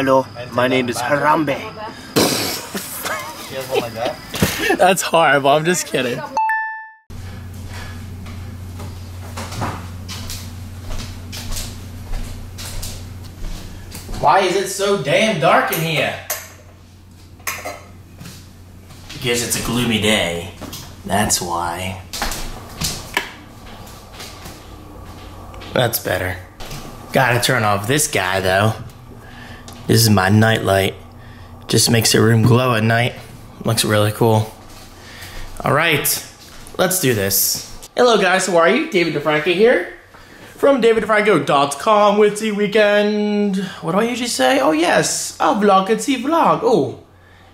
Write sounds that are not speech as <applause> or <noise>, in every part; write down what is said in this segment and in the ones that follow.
Hello, my name is Harambe. She has one like that. That's horrible. I'm just kidding. Why is it so damn dark in here? Because it's a gloomy day. That's why. That's better. Gotta turn off this guy though. This is my night light. Just makes the room glow at night. Looks really cool. All right, let's do this. Hello guys, how are you? David Di Franco here from daviddefranco.com with the weekend. What do I usually say? Oh yes, a vlog, it's a vlog. Oh,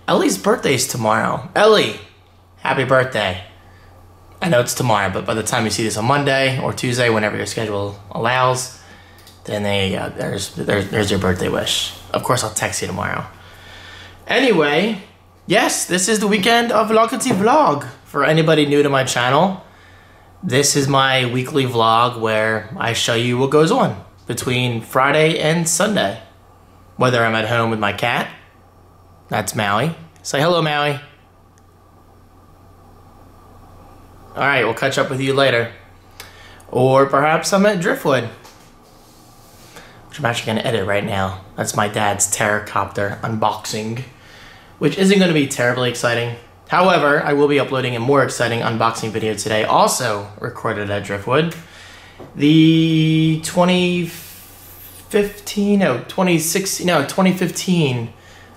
Ellie's birthday's tomorrow. Ellie, happy birthday. I know it's tomorrow, but by the time you see this on Monday or Tuesday, whenever your schedule allows, then they, uh, there's, there's, there's your birthday wish. Of course, I'll text you tomorrow. Anyway, yes, this is the weekend of Vlogity Vlog. For anybody new to my channel, this is my weekly vlog where I show you what goes on between Friday and Sunday. Whether I'm at home with my cat, that's Maui. Say hello, Maui. All right, we'll catch up with you later. Or perhaps I'm at Driftwood, which I'm actually gonna edit right now. That's my dad's Terracopter unboxing, which isn't gonna be terribly exciting. However, I will be uploading a more exciting unboxing video today, also recorded at Driftwood. The 2015, no, 2016, no, 2015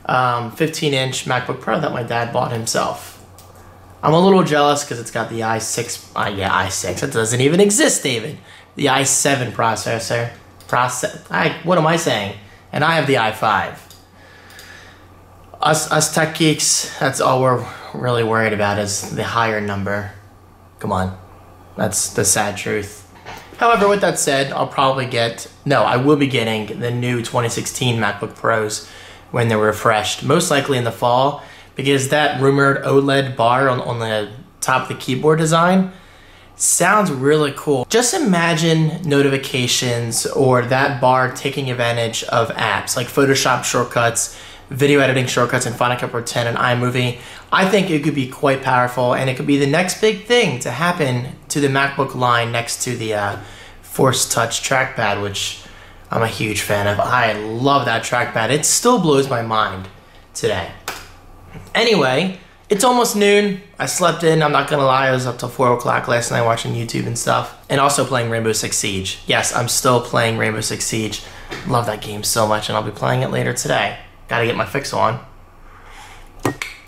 um, 15 inch MacBook Pro that my dad bought himself. I'm a little jealous because it's got the i6, uh, yeah, i6, it doesn't even exist, David. The i7 processor. Process, I, what am I saying? And I have the i5. Us, us tech geeks, that's all we're really worried about is the higher number. Come on. That's the sad truth. However, with that said, I'll probably get, no, I will be getting the new 2016 MacBook Pros when they're refreshed, most likely in the fall, because that rumored OLED bar on, on the top of the keyboard design sounds really cool. Just imagine notifications or that bar taking advantage of apps like Photoshop shortcuts, video editing shortcuts in Final Cut Pro 10 and iMovie. I think it could be quite powerful and it could be the next big thing to happen to the MacBook line next to the uh, Force Touch trackpad, which I'm a huge fan of. I love that trackpad. It still blows my mind today. Anyway, it's almost noon. I slept in, I'm not gonna lie, I was up till 4 o'clock last night watching YouTube and stuff. And also playing Rainbow Six Siege. Yes, I'm still playing Rainbow Six Siege. Love that game so much and I'll be playing it later today. Gotta get my fix on.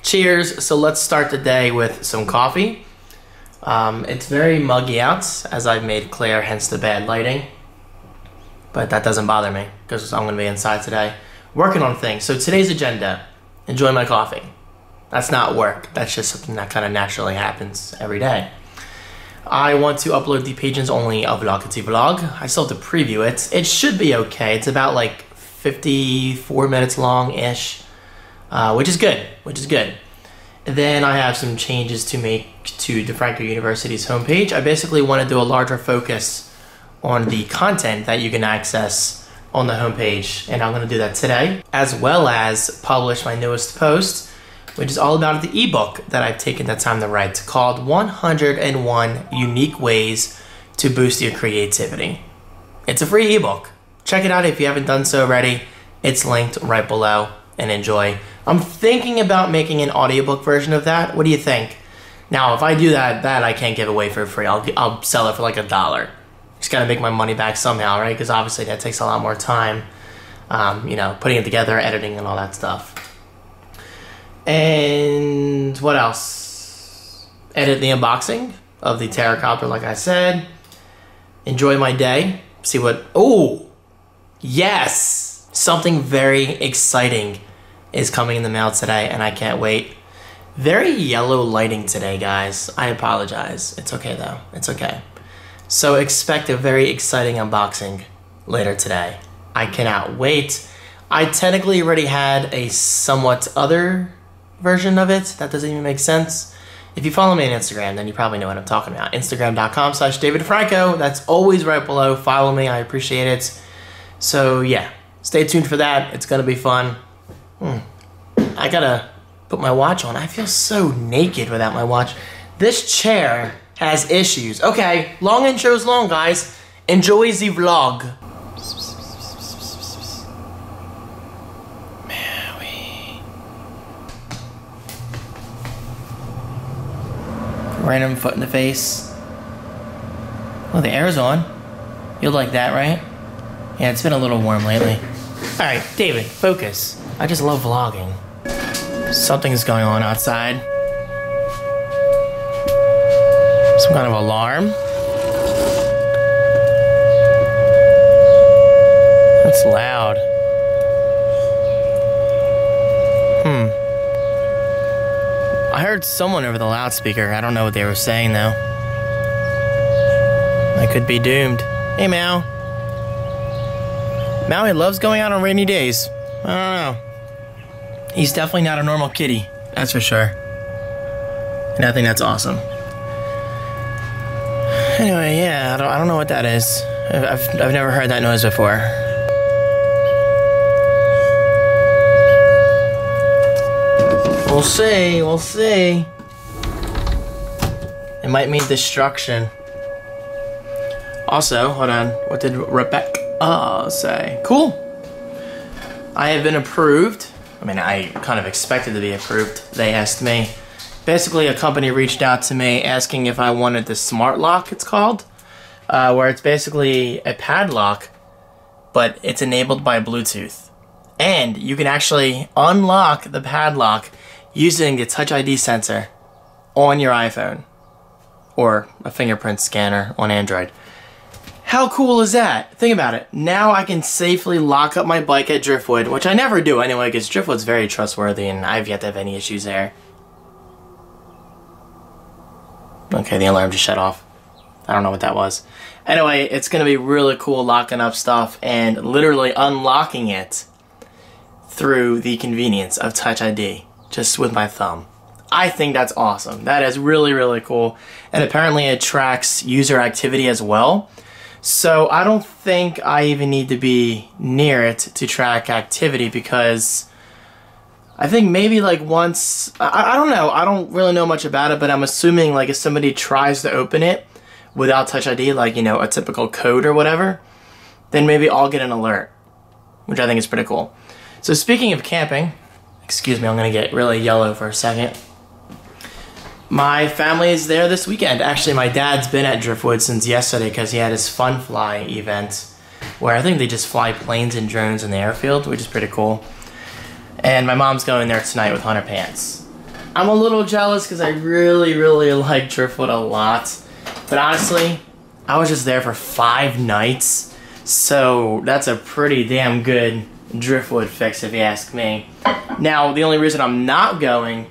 Cheers. So let's start the day with some coffee. Um, it's very muggy out as I've made clear, hence the bad lighting. But that doesn't bother me because I'm gonna be inside today working on things. So today's agenda, enjoy my coffee. That's not work. That's just something that kind of naturally happens every day. I want to upload the pages only of Vlogity Vlog. I still have to preview it. It should be okay. It's about like 54 minutes long-ish, uh, which is good, which is good. Then I have some changes to make to Di Franco University's homepage. I basically want to do a larger focus on the content that you can access on the homepage, and I'm going to do that today, as well as publish my newest post, which is all about the ebook that I've taken the time to write called 101 Unique Ways to Boost Your Creativity. It's a free ebook. Check it out if you haven't done so already. It's linked right below and enjoy. I'm thinking about making an audiobook version of that. What do you think? Now, if I do that, that I can't give away for free. I'll, I'll sell it for like a dollar. Just gotta make my money back somehow, right? Because obviously that takes a lot more time. Um, you know, putting it together, editing, and all that stuff. And what else? Edit the unboxing of the Terracopter, like I said. Enjoy my day. See what. Oh! Yes! Something very exciting is coming in the mail today, and I can't wait. Very yellow lighting today, guys. I apologize. It's okay, though. It's okay. So expect a very exciting unboxing later today. I cannot wait. I technically already had a somewhat other version of it. That doesn't even make sense. If you follow me on Instagram, then you probably know what I'm talking about. Instagram.com slash David Franco. That's always right below. Follow me. I appreciate it. So yeah, stay tuned for that. It's gonna be fun. Hmm. I gotta put my watch on. I feel so naked without my watch. This chair has issues. Okay, long intro's long, guys. Enjoy the vlog. Maui. Random foot in the face. Oh, the air's on. You'll like that, right? Yeah, it's been a little warm lately. Alright, David, focus. I just love vlogging. Something's going on outside. Some kind of alarm. That's loud. I heard someone over the loudspeaker. I don't know what they were saying though. I could be doomed. Hey, Mal. Maui loves going out on rainy days. I don't know. He's definitely not a normal kitty, that's for sure. And I think that's awesome. Anyway, yeah, I don't, I don't know what that is. I've, I've never heard that noise before. We'll see, we'll see. It might mean destruction. Also, hold on, what did Rebecca say? Cool. I have been approved. I mean, I kind of expected to be approved. They asked me. Basically, a company reached out to me asking if I wanted the smart lock, it's called, uh, where it's basically a padlock, but it's enabled by Bluetooth. And you can actually unlock the padlock using the Touch ID sensor on your iPhone or a fingerprint scanner on Android. How cool is that? Think about it. Now I can safely lock up my bike at Driftwood, which I never do anyway, because Driftwood's very trustworthy and I've yet to have any issues there. Okay, the alarm just shut off. I don't know what that was. Anyway, it's going to be really cool locking up stuff and literally unlocking it through the convenience of Touch ID, just with my thumb. I think that's awesome. That is really, really cool. And apparently it tracks user activity as well. So I don't think I even need to be near it to track activity because I think maybe like once, I, I don't know, I don't really know much about it, but I'm assuming like if somebody tries to open it without Touch ID, like, you know, a typical code or whatever, then maybe I'll get an alert, which I think is pretty cool. So speaking of camping, excuse me, I'm gonna get really yellow for a second. My family is there this weekend. Actually, my dad's been at Driftwood since yesterday because he had his Fun Fly event where I think they just fly planes and drones in the airfield, which is pretty cool. And my mom's going there tonight with Hunter Pants. I'm a little jealous because I really, really like Driftwood a lot. But honestly, I was just there for five nights. So that's a pretty damn good Driftwood fix if you ask me. Now, the only reason I'm not going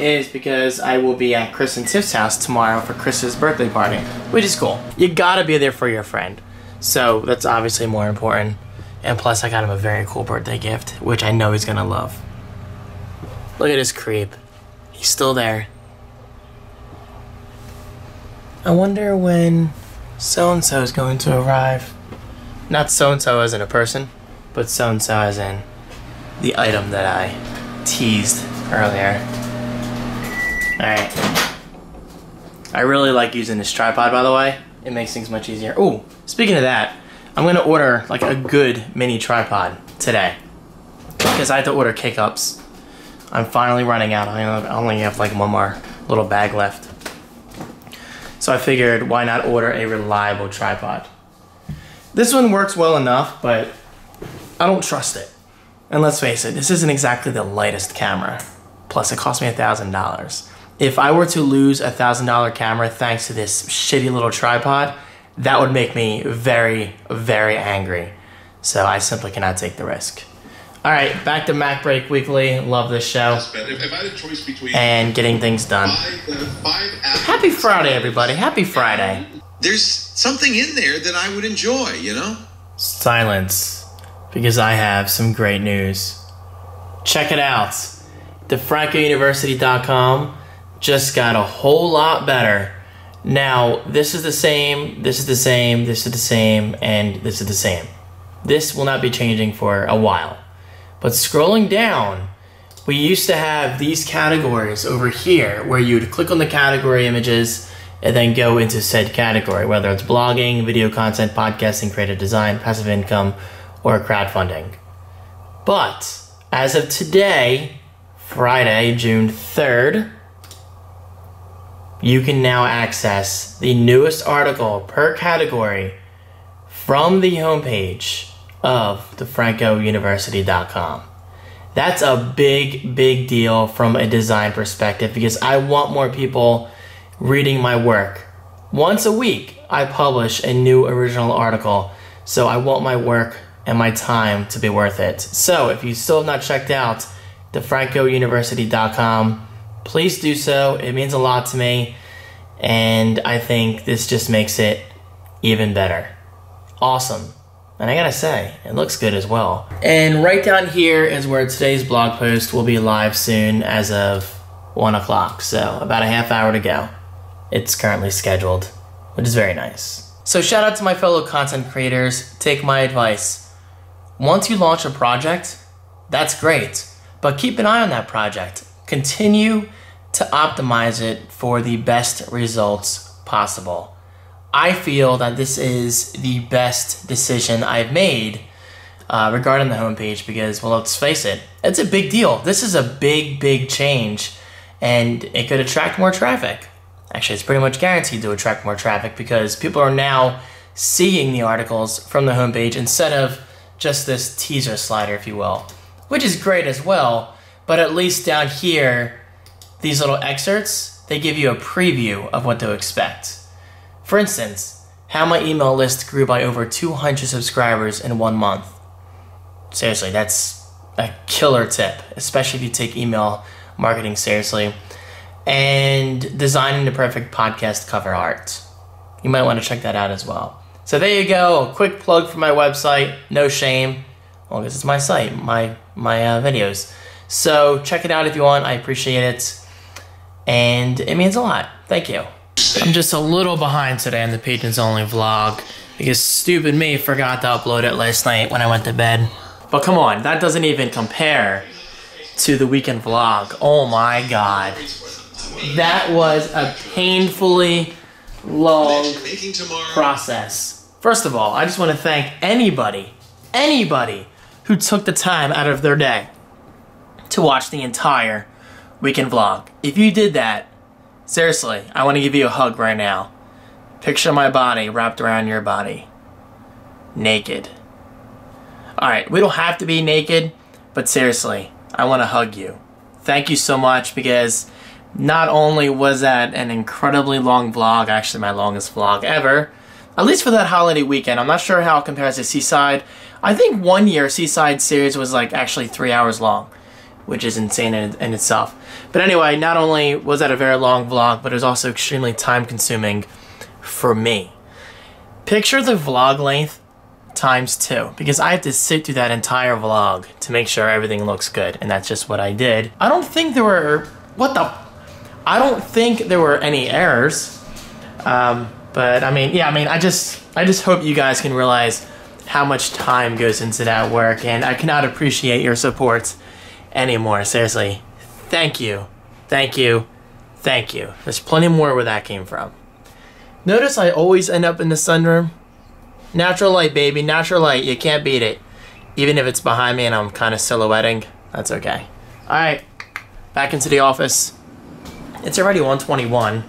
is because I will be at Chris and Tiff's house tomorrow for Chris's birthday party, which is cool. You gotta be there for your friend. So that's obviously more important. And plus, I got him a very cool birthday gift, which I know he's gonna love. Look at this creep. He's still there. I wonder when so and so is going to arrive. Not so and so as in a person, but so and so in the item that I teased earlier. Alright. I really like using this tripod, by the way. It makes things much easier. Oh, speaking of that, I'm gonna order like a good mini tripod today. Because I have to order K-Cups. I'm finally running out. I only have like one more little bag left. So I figured why not order a reliable tripod. This one works well enough, but I don't trust it. And let's face it, this isn't exactly the lightest camera. Plus it cost me a $1,000. If I were to lose a $1,000 camera thanks to this shitty little tripod, that would make me very, very angry. So I simply cannot take the risk. All right, back to MacBreak Weekly. Love this show. And getting things done. Happy Friday, everybody. Happy Friday. There's something in there that I would enjoy, you know? Silence, because I have some great news. Check it out. DiFrancoUniversity.com just got a whole lot better. Now, this is the same, this is the same, this is the same, and this is the same. This will not be changing for a while. But scrolling down, we used to have these categories over here where you'd click on the category images and then go into said category, whether it's blogging, video content, podcasting, creative design, passive income, or crowdfunding. But as of today, Friday, June 3rd, you can now access the newest article per category from the homepage of difrancouniversity.com. That's a big, big deal from a design perspective because I want more people reading my work. Once a week, I publish a new original article, so I want my work and my time to be worth it. So if you still have not checked out difrancouniversity.com, please do so. It means a lot to me, and I think this just makes it even better. Awesome. And I gotta say, it looks good as well. And right down here is where today's blog post will be live soon as of 1 o'clock. So about a half hour to go. It's currently scheduled, which is very nice. So shout out to my fellow content creators. Take my advice. Once you launch a project, that's great. But keep an eye on that project. Continue to optimize it for the best results possible. I feel that this is the best decision I've made uh, regarding the homepage because, well, let's face it, it's a big deal. This is a big, big change and it could attract more traffic. Actually, it's pretty much guaranteed to attract more traffic because people are now seeing the articles from the homepage instead of just this teaser slider, if you will, which is great as well. But at least down here, these little excerpts, they give you a preview of what to expect. For instance, how my email list grew by over 200 subscribers in one month. Seriously, that's a killer tip, especially if you take email marketing seriously. And designing the perfect podcast cover art. You might want to check that out as well. So there you go, a quick plug for my website, no shame. Well, this is my site, my my uh, videos. So check it out if you want. I appreciate it, and it means a lot. Thank you. I'm just a little behind today on the Patrons Only vlog because stupid me forgot to upload it last night when I went to bed. But come on, that doesn't even compare to the weekend vlog. Oh my god. That was a painfully long process. First of all, I just want to thank anybody, anybody who took the time out of their day to watch the entire weekend vlog. If you did that, Seriously, I want to give you a hug right now. Picture my body wrapped around your body. Naked. Alright, we don't have to be naked, but seriously, I want to hug you. Thank you so much because not only was that an incredibly long vlog, actually my longest vlog ever, at least for that holiday weekend. I'm not sure how it compares to Seaside. I think one year Seaside series was like actually three hours long which is insane in, in, itself. But anyway, not only was that a very long vlog, but it was also extremely time consuming for me. Picture the vlog length times two, because I have to sit through that entire vlog to make sure everything looks good, and that's just what I did. I don't think there were, what the, I don't think there were any errors, um, but I mean, yeah, I mean, I just, I just hope you guys can realize how much time goes into that work, and I cannot appreciate your support anymore. Seriously, thank you, thank you, thank you. There's plenty more where that came from. Notice I always end up in the sunroom. Natural light, baby, natural light. You can't beat it. Even if it's behind me and I'm kind of silhouetting, that's okay. All right, back into the office. It's already 121,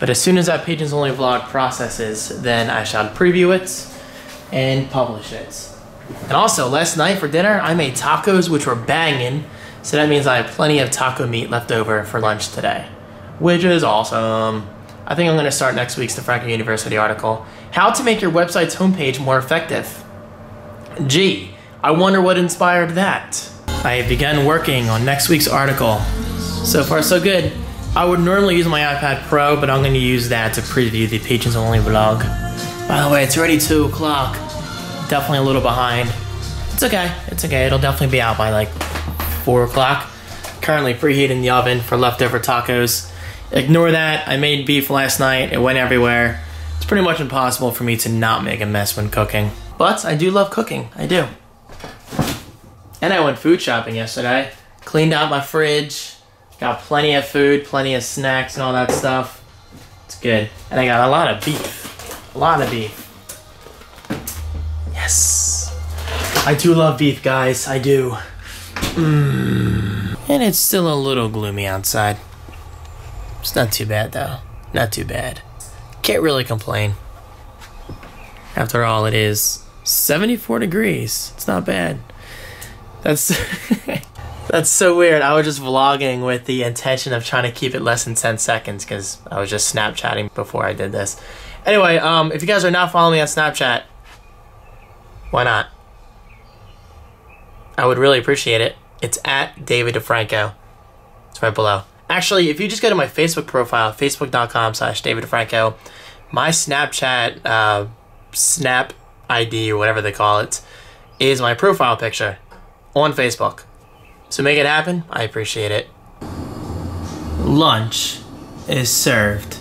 but as soon as that Patrons Only vlog processes, then I shall preview it and publish it. And also, last night for dinner, I made tacos, which were banging. So that means I have plenty of taco meat left over for lunch today, which is awesome. I think I'm going to start next week's Di Franco University article. How to make your website's homepage more effective. Gee, I wonder what inspired that. I have begun working on next week's article. So far, so good. I would normally use my iPad Pro, but I'm going to use that to preview the Patrons Only vlog. By the way, it's already 2 o'clock definitely a little behind. It's okay. It's okay. It'll definitely be out by like 4 o'clock. Currently preheating the oven for leftover tacos. Ignore that. I made beef last night. It went everywhere. It's pretty much impossible for me to not make a mess when cooking. But I do love cooking. I do. And I went food shopping yesterday. Cleaned out my fridge. Got plenty of food, plenty of snacks and all that stuff. It's good. And I got a lot of beef. A lot of beef. Yes. I do love beef, guys. I do. Mmm. And it's still a little gloomy outside. It's not too bad, though. Not too bad. Can't really complain. After all, it is 74 degrees. It's not bad. That's <laughs> <laughs> that's so weird. I was just vlogging with the intention of trying to keep it less than 10 seconds because I was just Snapchatting before I did this. Anyway, um, if you guys are not following me on Snapchat, why not? I would really appreciate it. It's at David Di Franco. It's right below. Actually, if you just go to my Facebook profile, facebook.com slash David Di Franco, my Snapchat uh, Snap ID or whatever they call it is my profile picture on Facebook. So make it happen. I appreciate it. Lunch is served.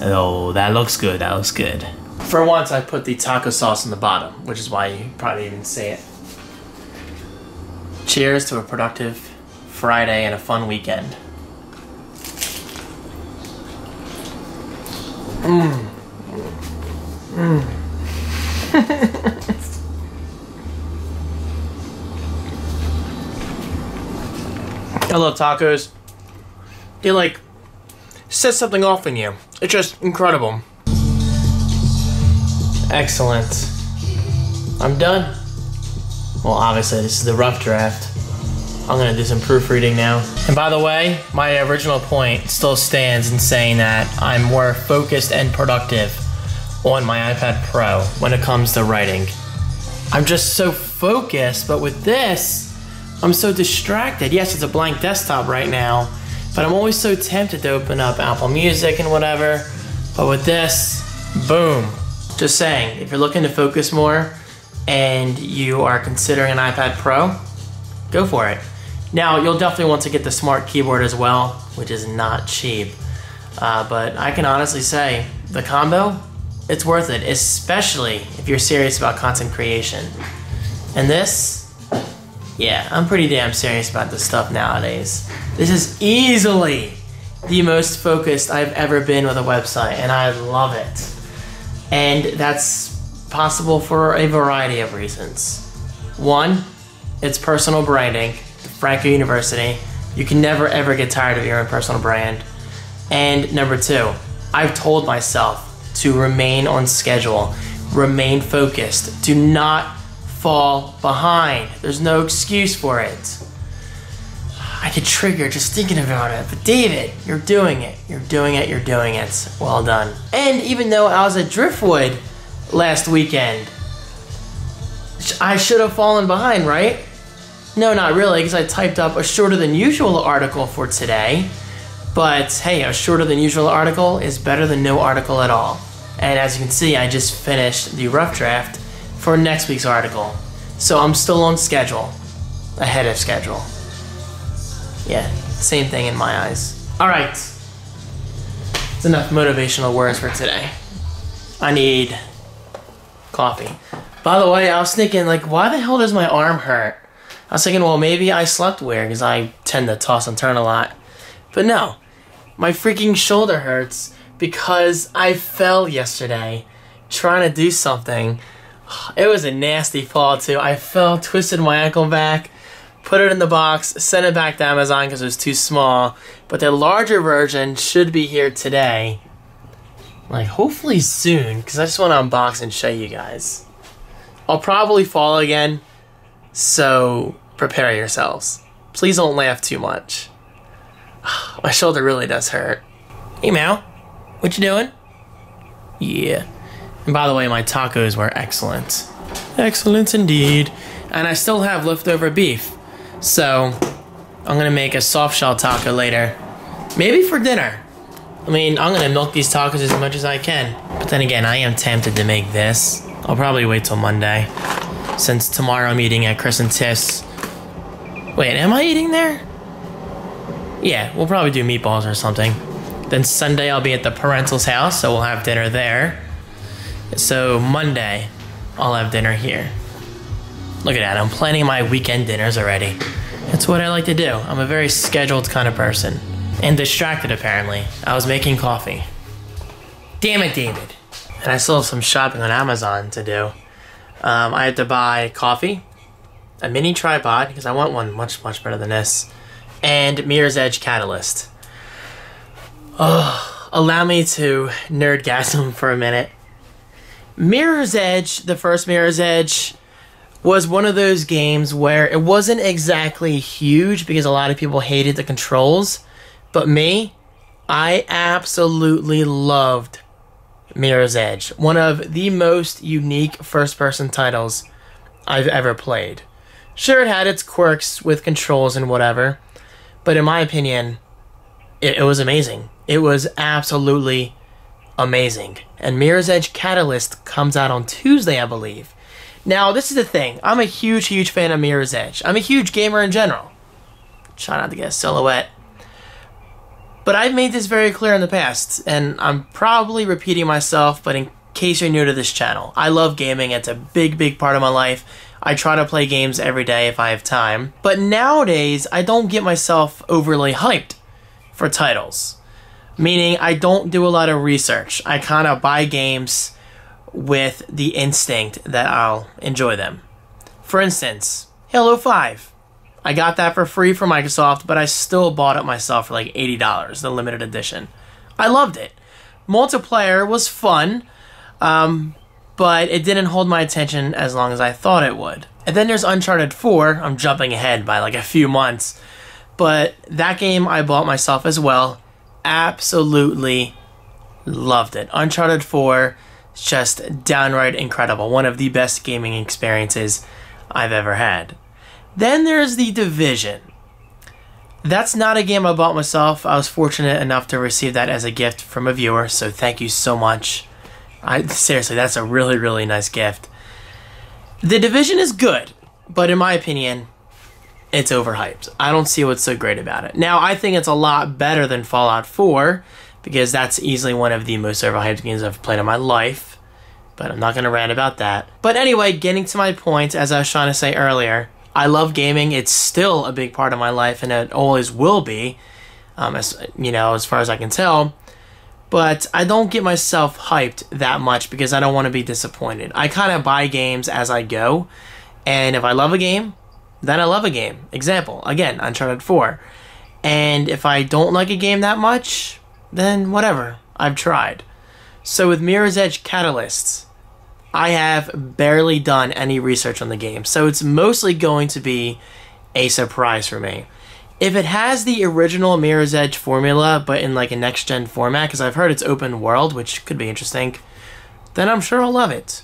Oh, that looks good. That looks good. For once, I put the taco sauce in the bottom, which is why you probably even say it. Cheers to a productive Friday and a fun weekend. Mmm. mmm. <laughs> I love tacos. They like set something off in you. It's just incredible. Excellent. I'm done. Well, obviously, this is the rough draft. I'm gonna do some proofreading now. And by the way, my original point still stands in saying that I'm more focused and productive on my iPad Pro when it comes to writing. I'm just so focused, but with this, I'm so distracted. Yes, it's a blank desktop right now, but I'm always so tempted to open up Apple Music and whatever. But with this, boom. Just saying, if you're looking to focus more and you are considering an iPad Pro, go for it. Now, you'll definitely want to get the smart keyboard as well, which is not cheap. Uh, but I can honestly say the combo, it's worth it, especially if you're serious about content creation. And this, yeah, I'm pretty damn serious about this stuff nowadays. This is easily the most focused I've ever been with a website, and I love it. And that's possible for a variety of reasons. One, it's personal branding, Franco University. You can never ever get tired of your own personal brand. And number two, I've told myself to remain on schedule, remain focused, do not fall behind. There's no excuse for it. I get triggered just thinking about it. But David, you're doing it. You're doing it. You're doing it. Well done. And even though I was at Driftwood last weekend, I should have fallen behind, right? No, not really, because I typed up a shorter than usual article for today. But hey, a shorter than usual article is better than no article at all. And as you can see, I just finished the rough draft for next week's article. So I'm still on schedule, ahead of schedule. Yeah, same thing in my eyes. All right, it's enough motivational words for today. I need coffee. By the way, I was thinking, like, why the hell does my arm hurt? I was thinking, well, maybe I slept weird because I tend to toss and turn a lot. But no, my freaking shoulder hurts because I fell yesterday trying to do something. <sighs> It was a nasty fall, too. I fell, twisted my ankle back, put it in the box, sent it back to Amazon because it was too small. But the larger version should be here today. Like, hopefully soon, because I just want to unbox and show you guys. I'll probably fall again, so prepare yourselves. Please don't laugh too much. <sighs> My shoulder really does hurt. Hey, Mal. What you doing? Yeah. By the way, my tacos were excellent. Excellent indeed. And I still have leftover beef. So, I'm gonna make a soft shell taco later. Maybe for dinner. I mean, I'm gonna milk these tacos as much as I can. But then again, I am tempted to make this. I'll probably wait till Monday. Since tomorrow I'm eating at Chris and Tiff's. Wait, am I eating there? Yeah, we'll probably do meatballs or something. Then Sunday I'll be at the parental's house, so we'll have dinner there. So Monday, I'll have dinner here. Look at that, I'm planning my weekend dinners already. That's what I like to do. I'm a very scheduled kind of person. And distracted, apparently. I was making coffee. Damn it, David. And I still have some shopping on Amazon to do. Um, I had to buy coffee, a mini tripod, because I want one much, much better than this, and Mirror's Edge Catalyst. Oh, allow me to nerdgasm <laughs> for a minute. Mirror's Edge, the first Mirror's Edge, was one of those games where it wasn't exactly huge because a lot of people hated the controls, but me, I absolutely loved Mirror's Edge. One of the most unique first person titles I've ever played. Sure, it had its quirks with controls and whatever, but in my opinion, it, it was amazing. It was absolutely amazing. And Mirror's Edge Catalyst comes out on Tuesday, I believe. Now, this is the thing. I'm a huge, huge fan of Mirror's Edge. I'm a huge gamer in general. Try not to get a silhouette. But I've made this very clear in the past, and I'm probably repeating myself, but in case you're new to this channel, I love gaming. It's a big, big part of my life. I try to play games every day if I have time. But nowadays, I don't get myself overly hyped for titles. Meaning, I don't do a lot of research. I kind of buy games with the instinct that I'll enjoy them. For instance, Halo 5. I got that for free from Microsoft, but I still bought it myself for like $80, the limited edition. I loved it. Multiplayer was fun, um, but it didn't hold my attention as long as I thought it would. And then there's Uncharted 4. I'm jumping ahead by like a few months. But that game I bought myself as well. Absolutely loved it. Uncharted 4 just downright incredible. One of the best gaming experiences I've ever had. Then there's The Division. That's not a game I bought myself. I was fortunate enough to receive that as a gift from a viewer, so thank you so much. I seriously, that's a really really nice gift. The Division is good, but in my opinion, it's overhyped. I don't see what's so great about it. Now, I think it's a lot better than Fallout 4 because that's easily one of the most overhyped games I've played in my life. But I'm not going to rant about that. But anyway, getting to my point, as I was trying to say earlier, I love gaming. It's still a big part of my life, and it always will be, um, as you know, as far as I can tell. But I don't get myself hyped that much because I don't want to be disappointed. I kind of buy games as I go, and if I love a game, then I love a game. Example, again, Uncharted 4. And if I don't like a game that much, then whatever. I've tried. So with Mirror's Edge Catalysts, I have barely done any research on the game. So it's mostly going to be a surprise for me. If it has the original Mirror's Edge formula, but in like a next gen format, because I've heard it's open world, which could be interesting, then I'm sure I'll love it.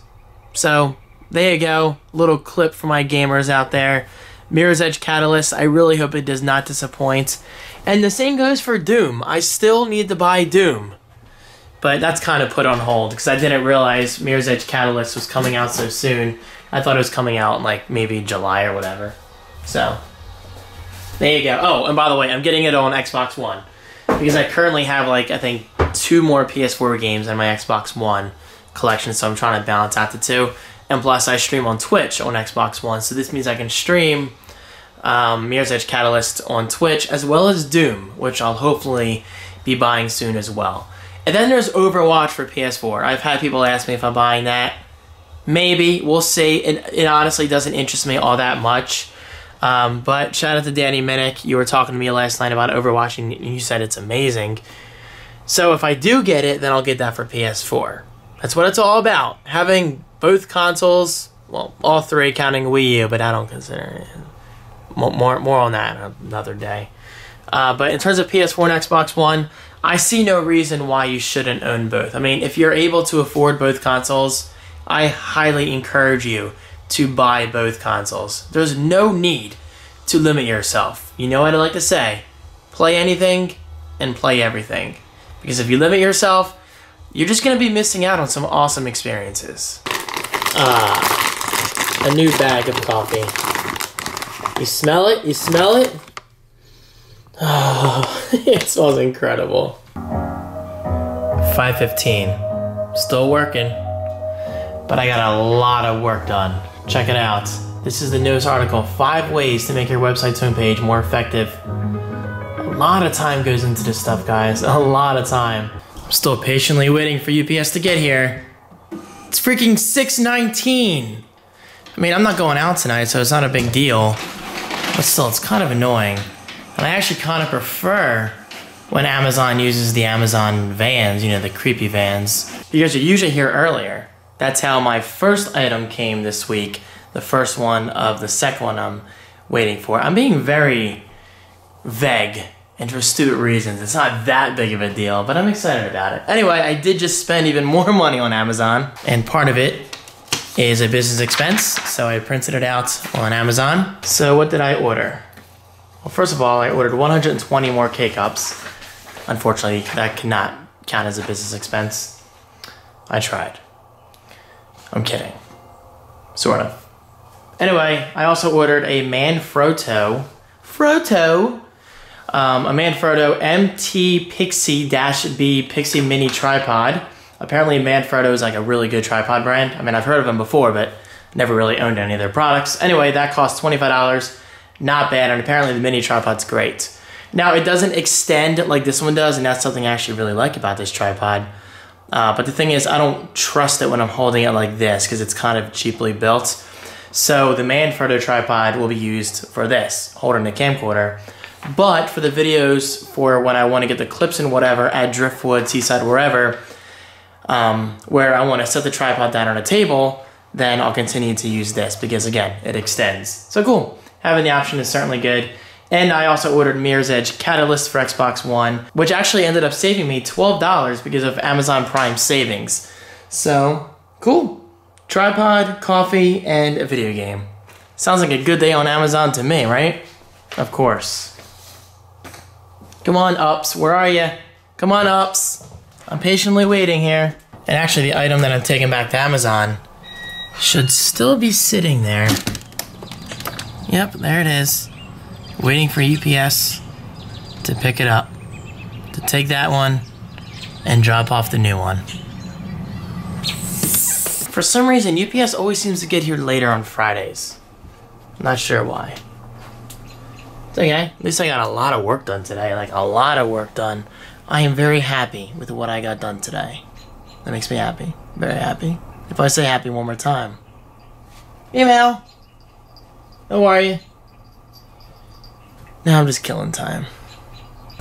So there you go. Little clip for my gamers out there. Mirror's Edge Catalyst, I really hope it does not disappoint. And the same goes for Doom. I still need to buy Doom. But that's kind of put on hold because I didn't realize Mirror's Edge Catalyst was coming out so soon. I thought it was coming out in like maybe July or whatever. So, there you go. Oh, and by the way, I'm getting it on Xbox One. Because I currently have like, I think, two more PS4 games in my Xbox One collection, so I'm trying to balance out the two. And plus, I stream on Twitch on Xbox One, so this means I can stream um, Mirror's Edge Catalyst on Twitch, as well as Doom, which I'll hopefully be buying soon as well. And then there's Overwatch for PS4. I've had people ask me if I'm buying that. Maybe, we'll see. It, it honestly doesn't interest me all that much. Um, but shout out to Danny Minnick. You were talking to me last night about Overwatch, and you said it's amazing. So if I do get it, then I'll get that for PS4. That's what it's all about. Having both consoles, well, all three counting Wii U, but I don't consider it. More, more, on that another day. Uh, but in terms of PS4 and Xbox One, I see no reason why you shouldn't own both. I mean, if you're able to afford both consoles, I highly encourage you to buy both consoles. There's no need to limit yourself. You know what I like to say? Play anything and play everything. Because if you limit yourself, you're just going to be missing out on some awesome experiences. Ah, a new bag of coffee. You smell it? You smell it? Oh, <laughs> it smells incredible. 515. Still working. but I got a lot of work done. Check it out. This is the newest article, five ways to make your website's homepage more effective. A lot of time goes into this stuff, guys, a lot of time. I'm still patiently waiting for UPS to get here. It's freaking 619. I mean, I'm not going out tonight, so it's not a big deal. But still, it's kind of annoying. And I actually kind of prefer when Amazon uses the Amazon vans, you know, the creepy vans. You guys are usually here earlier. That's how my first item came this week. The first one of the second one I'm waiting for. I'm being very vague and for stupid reasons. It's not that big of a deal, but I'm excited about it. Anyway, I did just spend even <laughs> more money on Amazon, and part of it is a business expense, so I printed it out on Amazon. So what did I order? Well, first of all, I ordered 120 more K-Cups. Unfortunately, that cannot count as a business expense. I tried. I'm kidding. Sort of. Anyway, I also ordered a Manfrotto, Froto, um, a Manfrotto MT Pixie-B PIXI Mini Tripod. Apparently Manfrotto is like a really good tripod brand. I mean, I've heard of them before, but never really owned any of their products. Anyway, that cost $25. Not bad, and apparently the mini tripod's great. Now, it doesn't extend like this one does, and that's something I actually really like about this tripod. Uh, but the thing is, I don't trust it when I'm holding it like this because it's kind of cheaply built. So the Manfrotto tripod will be used for this, holding the camcorder. But for the videos for when I want to get the clips and whatever at Driftwood, Seaside, wherever, um, where I want to set the tripod down on a table, then I'll continue to use this because again, it extends. So cool. Having the option is certainly good. And I also ordered Mirror's Edge Catalyst for Xbox One, which actually ended up saving me $12 because of Amazon Prime savings. So, cool. Tripod, coffee, and a video game. Sounds like a good day on Amazon to me, right? Of course. Come on, Ups, where are you? Come on, Ups. I'm patiently waiting here. And actually, the item that I'm taking back to Amazon should still be sitting there. Yep, there it is. Waiting for UPS to pick it up. To take that one and drop off the new one. For some reason, UPS always seems to get here later on Fridays. Not sure why. It's okay. At least I got a lot of work done today. Like, a lot of work done. I am very happy with what I got done today. That makes me happy. Very happy. If I say happy one more time. Email. How are you? Now I'm just killing time. <laughs>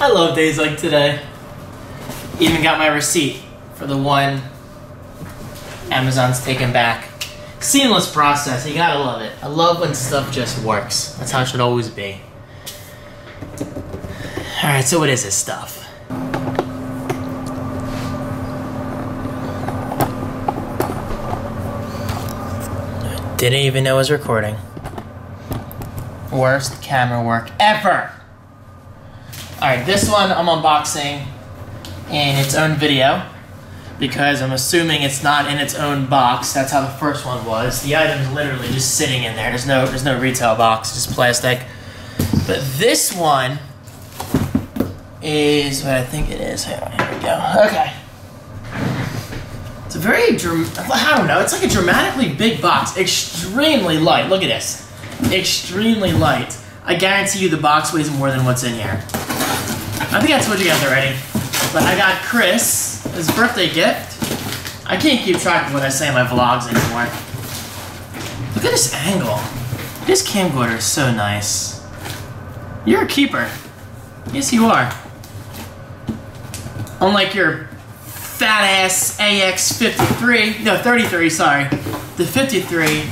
I love days like today. Even got my receipt for the one Amazon's taken back. Seamless process, you gotta love it. I love when stuff just works. That's how it should always be. Alright, so what is this stuff? Didn't even know it was recording. Worst camera work ever! Alright, this one I'm unboxing in its own video because I'm assuming it's not in its own box. That's how the first one was. The item's literally just sitting in there. There's no there's no retail box, just plastic. But this one is what I think it is. Here, we go. Okay. It's a very I don't know. It's like a dramatically big box. Extremely light. Look at this. Extremely light. I guarantee you the box weighs more than what's in here. I think I told you guys already, but I got Chris his birthday gift. I can't keep track of what I say in my vlogs anymore. Look at this angle. This camcorder is so nice. You're a keeper. Yes, you are. Unlike your fat ass AX53, no, 33, sorry. The 53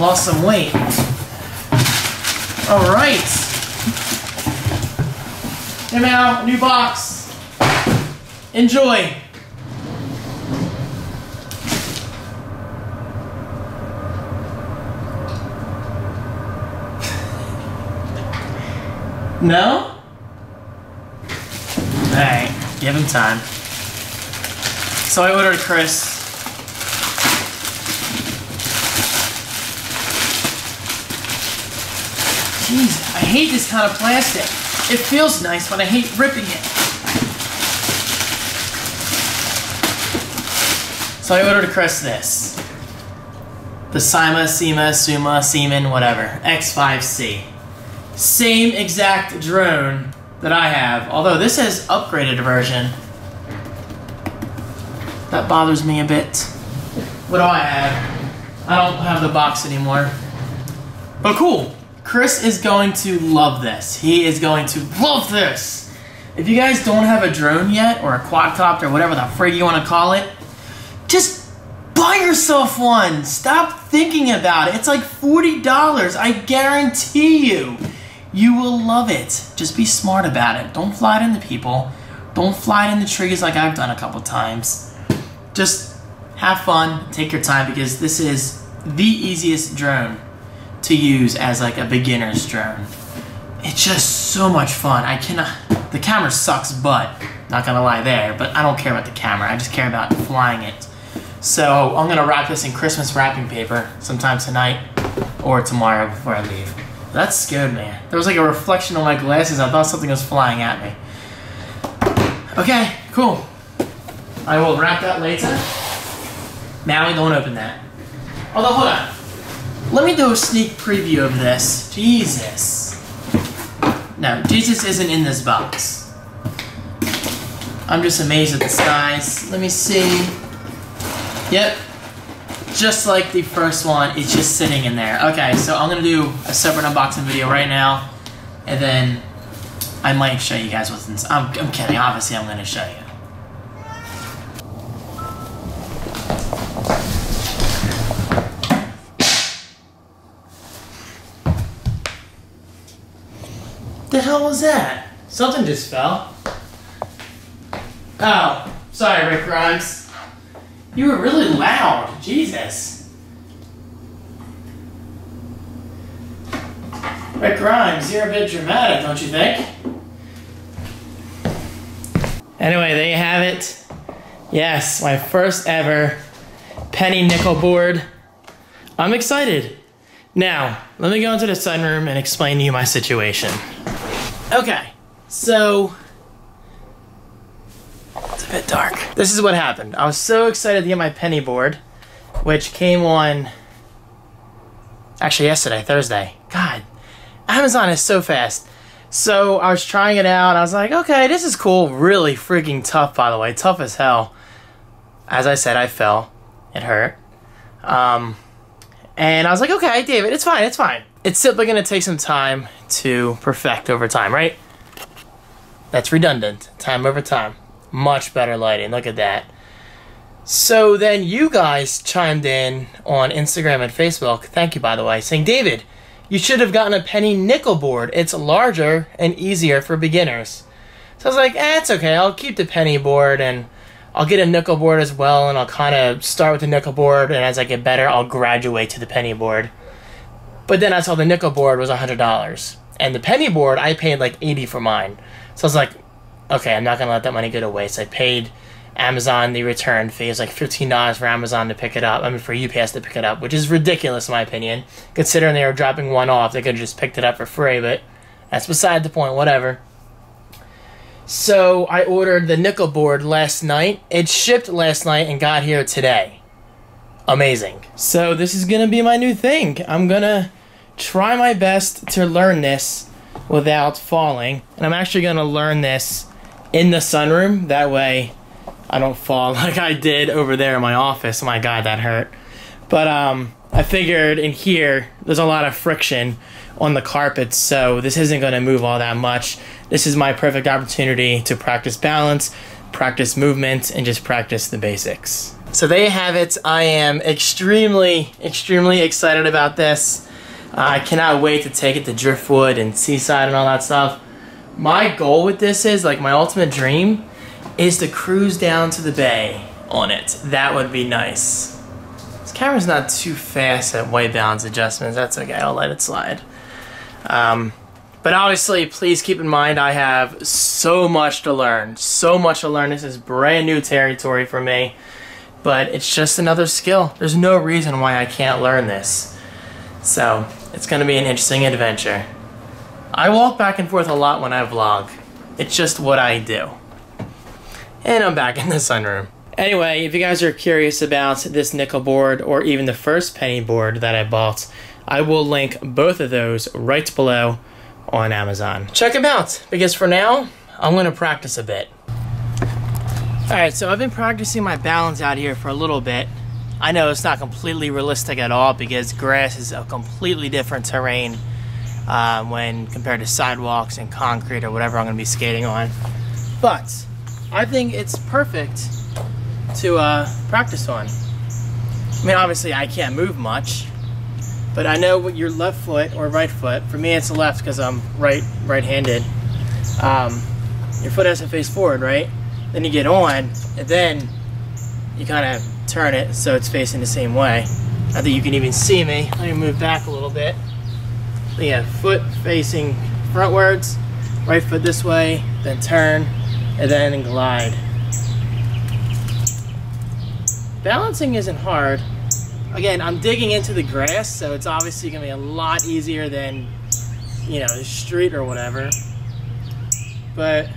lost some weight. All right. Hey Mal, new box. Enjoy. No? Alright, give him time. So I ordered Chris. Jeez, I hate this kind of plastic. It feels nice, but I hate ripping it. So I ordered Chris this. The Sima, Sima, Suma, Seaman, whatever. X5C. Same exact drone that I have, although this is upgraded version. That bothers me a bit. What do I have? I don't have the box anymore. But cool. Chris is going to love this. He is going to love this. If you guys don't have a drone yet, or a quadcopter, whatever the frig you want to call it, just buy yourself one. Stop thinking about it. It's like $40. I guarantee you, you will love it. Just be smart about it. Don't fly it into people. Don't fly it into trees like I've done a couple times. Just have fun, take your time, because this is the easiest drone to use as like a beginner's drone. It's just so much fun. I cannot, the camera sucks but not gonna lie there, but I don't care about the camera. I just care about flying it. So I'm gonna wrap this in Christmas wrapping paper sometime tonight or tomorrow before I leave. That scared me. There was like a reflection on my glasses. I thought something was flying at me. Okay, cool. I will wrap that later. Now don't open that. Although, hold on. Let me do a sneak preview of this. Jesus. No, Jesus isn't in this box. I'm just amazed at the size. Let me see. Yep. Just like the first one, it's just sitting in there. Okay, so I'm gonna do a separate unboxing video right now, and then I might show you guys what's inside. I'm, I'm kidding, obviously I'm gonna show you. The hell was that? Something just fell. Oh, sorry, Rick Grimes. You were really loud. Jesus. Rick Grimes, you're a bit dramatic, don't you think? Anyway, there you have it. Yes, my first ever penny nickel board. I'm excited. Now, let me go into the sunroom and explain to you my situation. Okay, so it's a bit dark. This is what happened. I was so excited to get my penny board, which came on actually yesterday, Thursday. God, Amazon is so fast. So I was trying it out. I was like, okay, this is cool. Really freaking tough, by the way. Tough as hell. As I said, I fell. It hurt. Um, and I was like, okay, David, it's fine, it's fine. It's simply going to take some time to perfect over time, right? That's redundant. Time over time. Much better lighting. Look at that. So then you guys chimed in on Instagram and Facebook. Thank you, by the way, saying, David, you should have gotten a penny nickel board. It's larger and easier for beginners. So I was like, eh, it's okay. I'll keep the penny board and I'll get a nickel board as well, and I'll kind of start with the nickel board, and as I get better, I'll graduate to the penny board. But then I saw the nickel board was $100. And the penny board, I paid like 80 for mine. So I was like, okay, I'm not to let that money go to waste. I paid Amazon the return fee. It's like $15 for Amazon to pick it up. I mean, for UPS to pick it up, which is ridiculous in my opinion. Considering they were dropping one off, they could have just picked it up for free, but that's beside the point, whatever. So I ordered the nickel board last night. It shipped last night and got here today. Amazing. So this is gonna be my new thing. I'm gonna try my best to learn this without falling. And I'm actually gonna learn this in the sunroom. That way I don't fall <laughs> like I did over there in my office. My god, that hurt. But um, I figured in here, there's a lot of friction on the carpet, so this isn't going to move all that much. This is my perfect opportunity to practice balance, practice movement, and just practice the basics. So there you have it. I am extremely, extremely excited about this. Uh, I cannot wait to take it to Driftwood and Seaside and all that stuff. My goal with this is, like my ultimate dream, is to cruise down to the bay on it. That would be nice. This camera's not too fast at white balance adjustments. That's okay. I'll let it slide. Um, but obviously, please keep in mind I have so much to learn. So much to learn. This is brand new territory for me. But it's just another skill. There's no reason why I can't learn this. So, it's going to be an interesting adventure. I walk back and forth a lot when I vlog. It's just what I do. And I'm back in the sunroom. Anyway, if you guys are curious about this nickel board or even the first penny board that I bought, I will link both of those right below on Amazon. Check them out because for now, I'm going to practice a bit. Alright, so I've been practicing my balance out here for a little bit. I know it's not completely realistic at all because grass is a completely different terrain um, when compared to sidewalks and concrete or whatever I'm going to be skating on. But I think it's perfect to uh, practice on. I mean, obviously I can't move much, but I know what your left foot or right foot. For me, it's the left because I'm right right-handed. Um, your foot has to face forward, right? Then you get on, and then you kind of turn it so it's facing the same way. I think you can even see me. Let me move back a little bit. Yeah, foot facing frontwards, right foot this way, then turn, and then glide. Balancing isn't hard. Again, I'm digging into the grass, so it's obviously gonna be a lot easier than, you know, the street or whatever. But,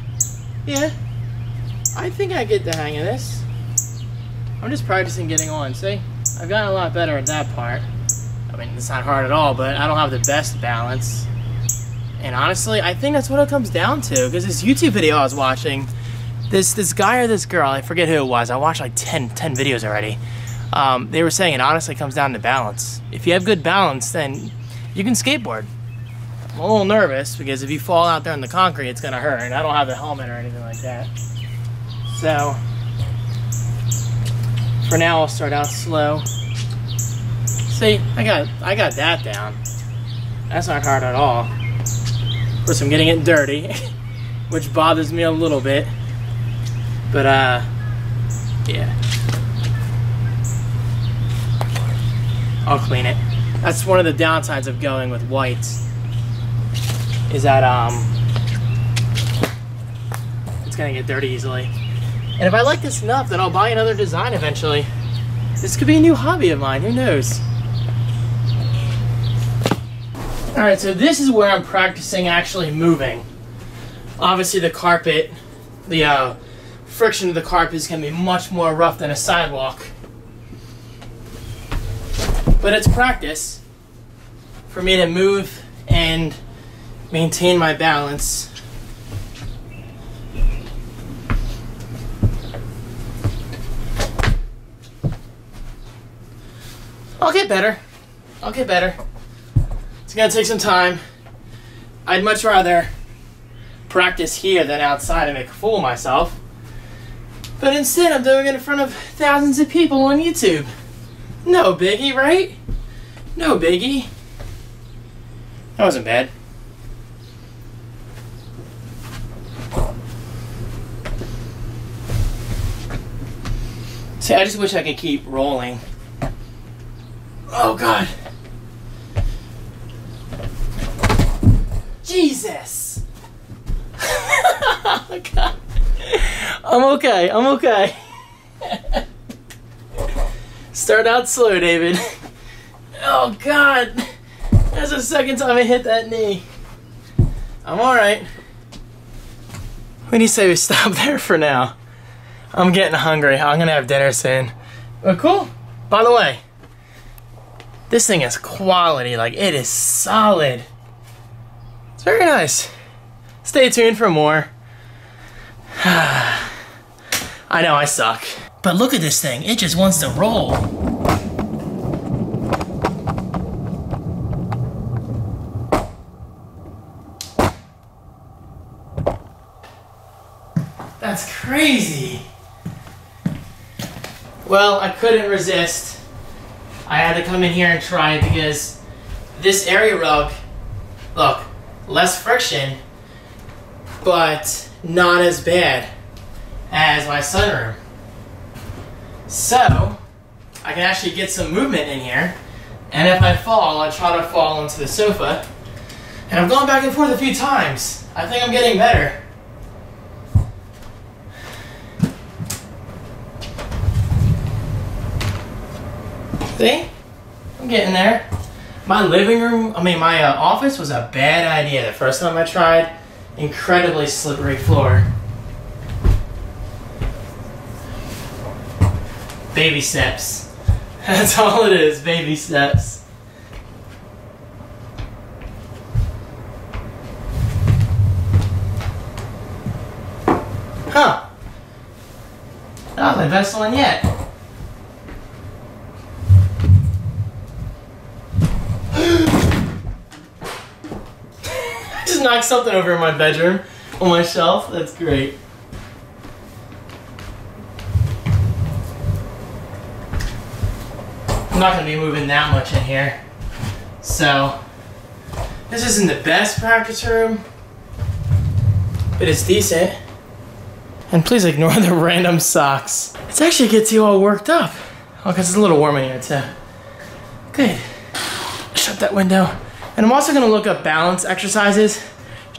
yeah, I think I get the hang of this. I'm just practicing getting on, see? I've gotten a lot better at that part. Mean, it's not hard at all, but I don't have the best balance. And honestly, I think that's what it comes down to. Because this YouTube video I was watching, this this guy or this girl, I forget who it was. I watched like 10, 10 videos already. Um, they were saying it honestly comes down to balance. If you have good balance, then you can skateboard. I'm a little nervous because if you fall out there on the concrete, it's gonna hurt. And I don't have a helmet or anything like that. So, for now, I'll start out slow. See, I got I got that down. That's not hard at all. Of course, I'm getting it dirty, <laughs> which bothers me a little bit. But uh, yeah, I'll clean it. That's one of the downsides of going with whites. Is that um, it's gonna get dirty easily. And if I like this enough, then I'll buy another design eventually. This could be a new hobby of mine. Who knows? All right, so this is where I'm practicing actually moving. Obviously, the carpet, the uh, friction of the carpet is going to be much more rough than a sidewalk. But it's practice for me to move and maintain my balance. I'll get better. I'll get better. It's gonna take some time. I'd much rather practice here than outside and make a fool of myself. But instead, I'm doing it in front of thousands of people on YouTube. No biggie, right? No biggie. That wasn't bad. See, I just wish I could keep rolling. Oh, God. Jesus. oh, God. I'm okay. I'm okay. Start out slow, David. Oh, God. That's the second time I hit that knee. I'm alright. We need to say we stop <laughs> there for now. I'm getting hungry. I'm gonna have dinner soon. But cool. By the way, this thing is quality. Like, it is solid. It's very nice. Stay tuned for more. <sighs> Ah. I know I suck. But look at this thing. It just wants to roll. That's crazy. Well, I couldn't resist. I had to come in here and try it because this area rug, look, less friction, but not as bad as my sunroom. So, I can actually get some movement in here, and if I fall, I'll try to fall into the sofa. And I've gone back and forth a few times. I think I'm getting better. See? I'm getting there. My living room, I mean, my uh, office was a bad idea the first time I tried. Incredibly slippery floor. Baby steps. <laughs> That's all it is, baby steps. Huh. Was my best one yet. <gasps> Just knocked something over in my bedroom on my shelf. That's great. Not gonna be moving that much in here. So, this isn't the best practice room, but it's decent. And please ignore <laughs> the random socks. It actually gets you all worked up. Oh, because it's a little warm in here too. Good. Shut that window. And I'm also gonna look up balance exercises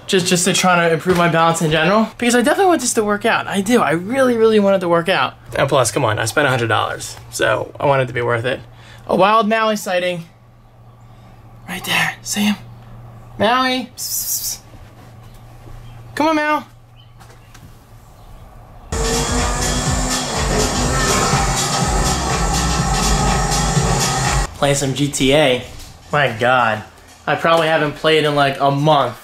just just to try to improve my balance in general because I definitely want this to work out. I do. I really, really want it to work out. And plus, come on, I spent $100, so I want it to be worth it. A wild Maui sighting. Right there. See him? Maui. Come on, Mal. Playing some GTA. My god. I probably haven't played in like a month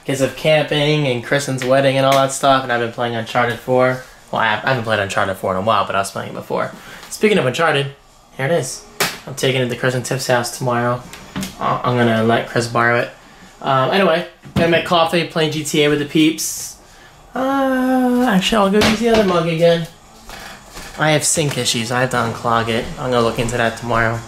because of camping and Kristen's wedding and all that stuff, and I've been playing Uncharted 4. Well, I haven't played Uncharted 4 in a while, but I was playing it before. Speaking of Uncharted, here it is. I'm taking it to Chris and Tiff's house tomorrow. I'm gonna let Chris borrow it. Um, anyway, gonna make coffee, playing GTA with the peeps. Uh, actually, I'll go use the other mug again. I have sink issues. I have to unclog it. I'm gonna look into that tomorrow.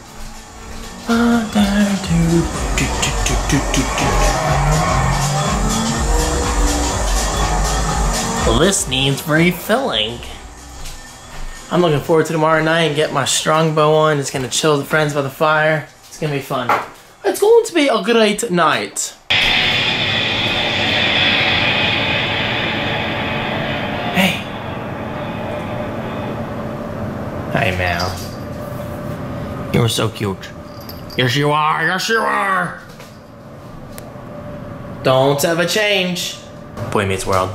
This needs refilling. I'm looking forward to tomorrow night and get my strongbow on. It's gonna chill with friends by the fire. It's gonna be fun. It's going to be a great night. Hey. Hey, Mal. You're so cute. Yes, you are. Yes, you are. Don't ever change. Boy Meets World.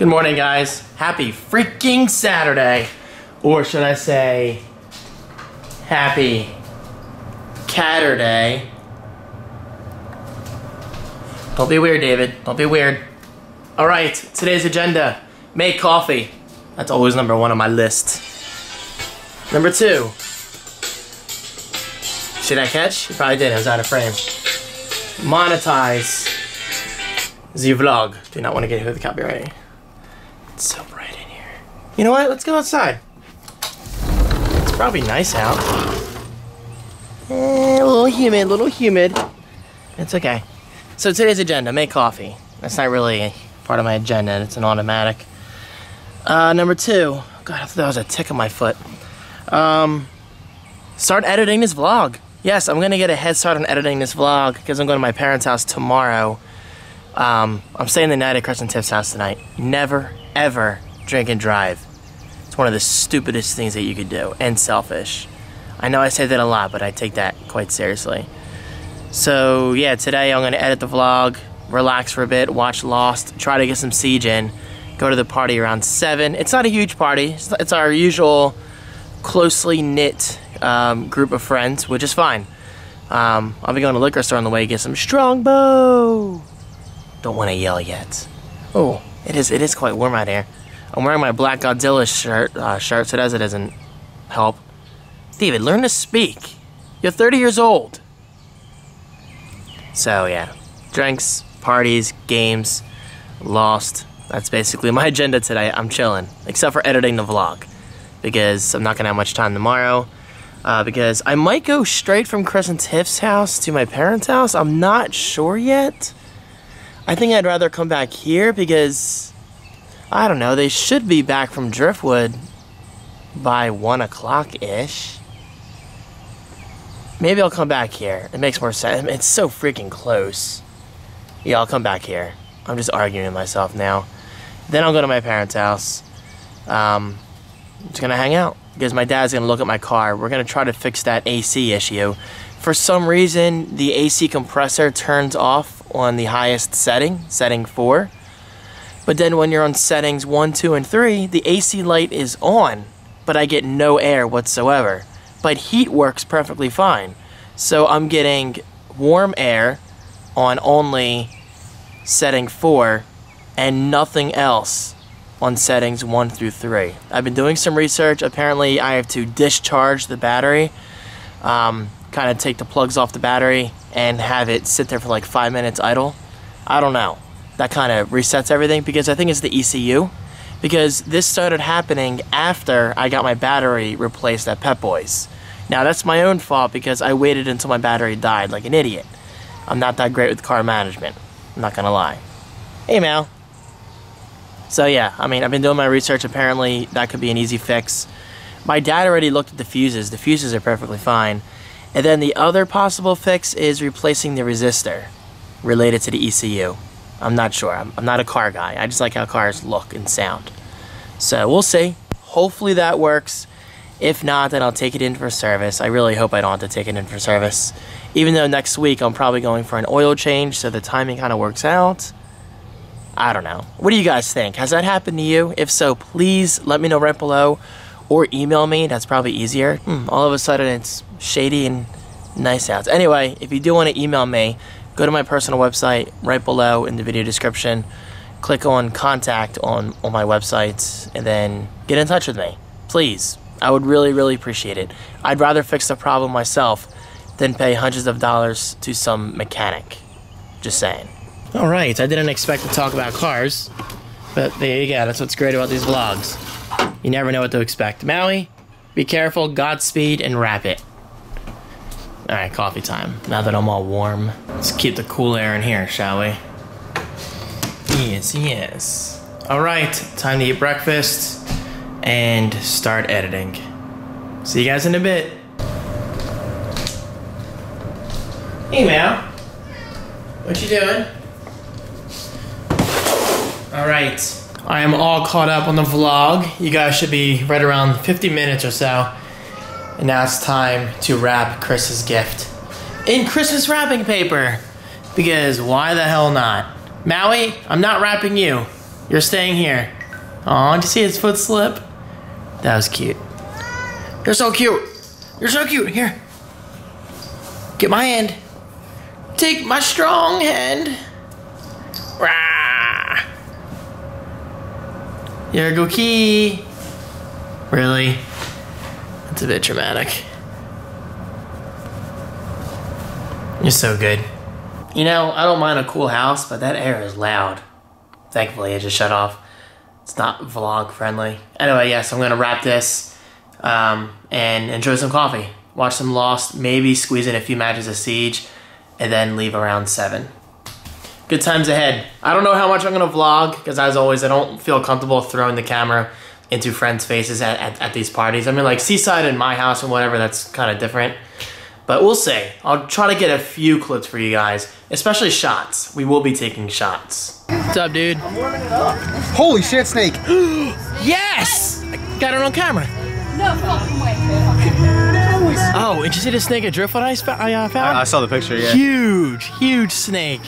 Good morning, guys. Happy freaking Saturday. Or should I say, happy Catterday. Don't be weird, David. Don't be weird. All right, today's agenda. Make coffee. That's always number one on my list. Number two. Should I catch? You probably did. I was out of frame. Monetize the vlog. Do not want to get hit with the copyright. It's so bright in here. You know what? Let's go outside. Probably nice out. Eh, a little humid, a little humid. It's okay. So today's agenda, make coffee. That's not really part of my agenda, it's an automatic. Uh, number two, God, I thought that was a tick on my foot. Um, start editing this vlog. Yes, I'm gonna get a head start on editing this vlog because I'm going to my parents' house tomorrow. Um, I'm staying the night at Chris and Tiff's house tonight. Never, ever drink and drive. It's one of the stupidest things that you could do, and selfish. I know I say that a lot, but I take that quite seriously. So yeah, today I'm gonna edit the vlog, relax for a bit, watch Lost, try to get some Siege in, go to the party around 7. It's not a huge party, it's, our usual closely knit um, group of friends, which is fine. Um, I'll be going to liquor store on the way to get some Strongbow. Don't want to yell yet. Oh, it is it is quite warm out here. I'm wearing my Black Godzilla shirt, uh, shirt so that doesn't help. David, learn to speak. You're 30 years old. So yeah, drinks, parties, games, lost. That's basically my agenda today. I'm chilling, except for editing the vlog, because I'm not gonna have much time tomorrow. Uh, because I might go straight from and Tiff's house to my parents' house. I'm not sure yet. I think I'd rather come back here because I don't know. They should be back from Driftwood by one o'clock ish. Maybe I'll come back here. It makes more sense. It's so freaking close. Yeah, I'll come back here. I'm just arguing with myself now. Then I'll go to my parents' house. Um, I'm just gonna hang out. because my dad's gonna look at my car. We're gonna try to fix that AC issue. For some reason, the AC compressor turns off on the highest setting, setting four. But then when you're on settings one, two, and three, the AC light is on, but I get no air whatsoever. But heat works perfectly fine. So I'm getting warm air on only setting four and nothing else on settings one through three. I've been doing some research. Apparently, I have to discharge the battery, um, kind of take the plugs off the battery, and have it sit there for like five minutes idle. I don't know. That kind of resets everything because I think it's the ECU. Because this started happening after I got my battery replaced at Pep Boys. Now, that's my own fault because I waited until my battery died like an idiot. I'm not that great with car management. I'm not gonna lie. Hey, Mal. So yeah, I mean, I've been doing my research. Apparently, that could be an easy fix. My dad already looked at the fuses. The fuses are perfectly fine. And then the other possible fix is replacing the resistor related to the ECU. I'm not sure. I'm, I'm not a car guy. I just like how cars look and sound. So we'll see. Hopefully that works. If not, then I'll take it in for service. I really hope I don't have to take it in for service. Even though next week I'm probably going for an oil change, so the timing kind of works out. I don't know. What do you guys think? Has that happened to you? If so, please let me know right below or email me. That's probably easier. Hmm, all of a sudden it's shady and nice out. Anyway, if you do want to email me, go to my personal website right below in the video description. Click on contact on, on my website and then get in touch with me. Please. I would really, really appreciate it. I'd rather fix the problem myself than pay hundreds of dollars to some mechanic. Just saying. All right, I didn't expect to talk about cars, but there you go. That's what's great about these vlogs. You never know what to expect. Maui, be careful, Godspeed, and wrap it. All right, coffee time. Now that I'm all warm, let's keep the cool air in here, shall we? Yes, yes. All right, time to eat breakfast and start editing. See you guys in a bit. Hey, Mal. What you doing? All right. I am all caught up on the vlog. You guys should be right around 50 minutes or so. And now it's time to wrap Chris's gift in Christmas wrapping paper. Because why the hell not? Maui, I'm not wrapping you. You're staying here. Aw, did you see his foot slip? That was cute. You're so cute. You're so cute. Here. Get my hand. Take my strong hand. Rah. Here go key. Really? That's a bit dramatic. You're so good. You know, I don't mind a cool house, but that air is loud. Thankfully, it just shut off. It's not vlog friendly. Anyway, yes, I'm gonna wrap this um, and enjoy some coffee. Watch some Lost, maybe squeeze in a few matches of Siege, and then leave around 7. Good times ahead. I don't know how much I'm gonna vlog, because as always, I don't feel comfortable throwing the camera into friends' faces at, at, at these parties. I mean, like Seaside and my house and whatever, that's kind of different. But we'll see. I'll try to get a few clips for you guys, especially shots. We will be taking shots. What's up, dude? Up. Holy shit, Snake! <gasps> Yes! I Got it on camera. No fucking way. <laughs> Oh, did you see the snake at Driftwood I, sp- I uh, found? I saw the picture, yeah. huge, huge snake.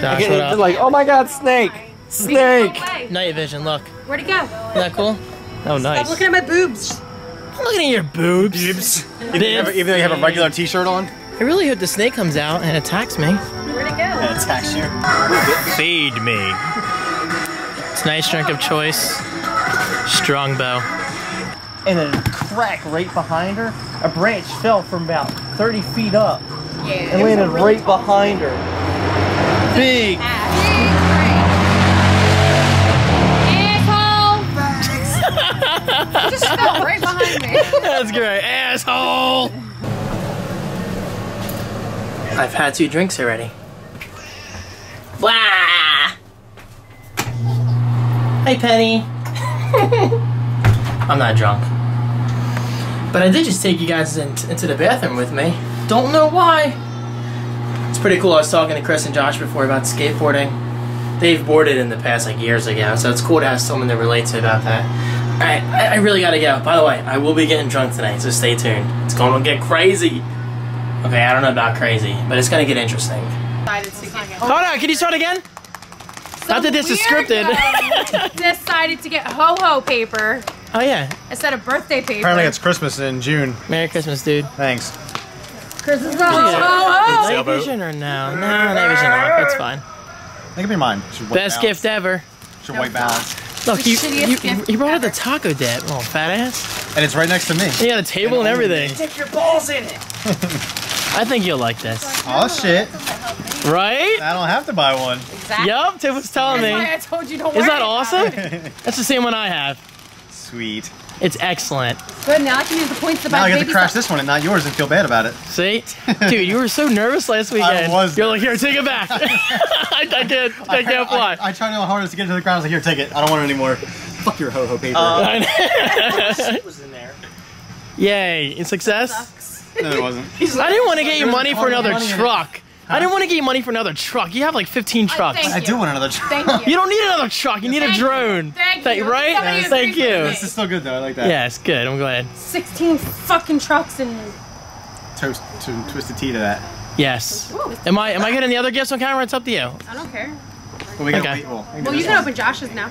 Josh, what up? like, oh my god, Snake! Snake! No. Night vision, look. Where'd it go? Isn't that cool? Oh, nice. Stop looking at my boobs. I'm looking at your boobs. Even, even though you have a regular t-shirt on? I really hope the snake comes out and attacks me. Where'd it go? Attacks you. Feed me. It's nice drink of choice. Strongbow. And a crack right behind her. A branch fell from about 30 feet up Yeah. and landed right behind her. Big. <laughs> right behind me. That's great. Asshole. I've had two drinks already. Blah. Hey, Penny. <laughs> I'm not drunk. But I did just take you guys in, into the bathroom with me. Don't know why. It's pretty cool. I was talking to Chris and Josh before about skateboarding. They've boarded in the past like years ago, so it's cool to have someone to relate to about that. Alright, I, I really gotta go. By the way, I will be getting drunk tonight, so stay tuned. It's gonna get crazy. Okay, I don't know about crazy, but it's gonna get interesting. To get Hold on, can you start again? Not that this is scripted. <laughs> Decided to get ho ho paper oh yeah. instead of birthday paper. Apparently it's Christmas in June. Merry Christmas, dude. Thanks. Christmas ho ho. Night Sailboat. vision or no? No, night vision off. That's fine. That could be mine. Best balance. gift ever. It's Should white balance. Look, The you, you, you brought out the taco dip, little fat ass. And it's right next to me. You got a table and everything. Stick your balls in it. <laughs> I think you'll like this. Oh shit. Right? I don't have to buy one. Exactly. Yup, Tiff was telling That's me. why I told you don't Is that awesome? That's the same one I have. Sweet. It's excellent. Good, now I can use the points to Now buy I get to crash stuff. this one and not yours and feel bad about it. See? <laughs> Dude, you were so nervous last weekend. I was You're like, here, take it back. <laughs> <laughs> I, I can't, I can't fly. I, I tried my hardest to get it to the ground. I was like, here, take it. I don't want it anymore. Fuck your ho ho paper. Uh, it was in there. Yay, In success? no, it wasn't. I didn't want to get you There's money for hardly another money truck. I didn't want to get you money for another truck. You have like 15 trucks. thank I do want another truck. Thank you. You don't need another truck. You need a Thank you. drone. Thank Thank- you. Right? Somebody Thank you. This is still good though. I like that. Yeah, it's good. I'm glad. 16 fucking trucks and Toast to twist twisted tea to that. Yes. Ooh, Am I am I getting the other gifts on camera? It's up to you. I don't care. But we Okay. Well, Well, you can open Josh's now.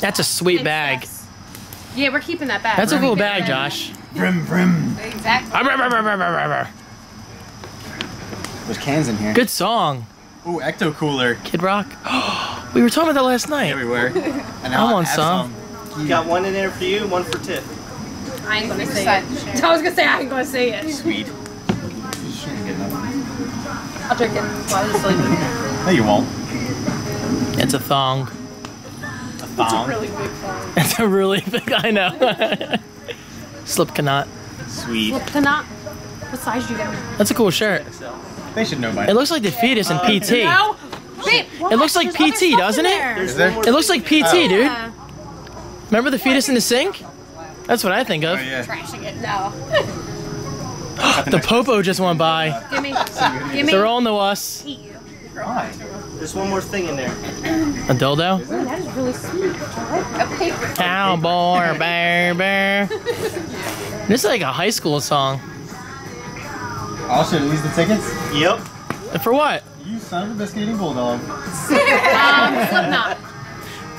That's a sweet It's bag. us. Yeah, we're keeping that bag. That's a We're cool keeping bag, that Josh. Brim brim. Exactly. There's cans in here. Good song, Ooh, ecto cooler. Kid Rock. <gasps> we were talking about that last night. Yeah, we were. And I want have some. Got one in there for you, one for Tiff. I ain't gonna say it. I was gonna say I ain't gonna say it. Sweet. I'll drink it while I'm sleeping. No, you won't. It's a thong. A thong. It's a really big phone. <laughs> It's a really big. I know. Slip cannot. Sweet. Look, not. What size do you get? That's a cool shirt. They should know by It looks like the fetus in PT. No. Babe, It looks like there's other PT, stuff doesn't it? there. Is there? It looks like PT, oh. dude. Yeah. Remember the fetus in the sink? That's what I think of. Oh yeah. Trashing it. No. The popo just went by. Give me. Give me. They're all to us. Eat you. Why? There's one more thing in there. A dildo? Ooh, that is really sweet. A paper. Cowboy, bear, bear. <laughs> This is like a high school song. Oh shit, are these the tickets? Yep. And For what? You son of a biscuit eating bulldog. <laughs> Um, Slipknot.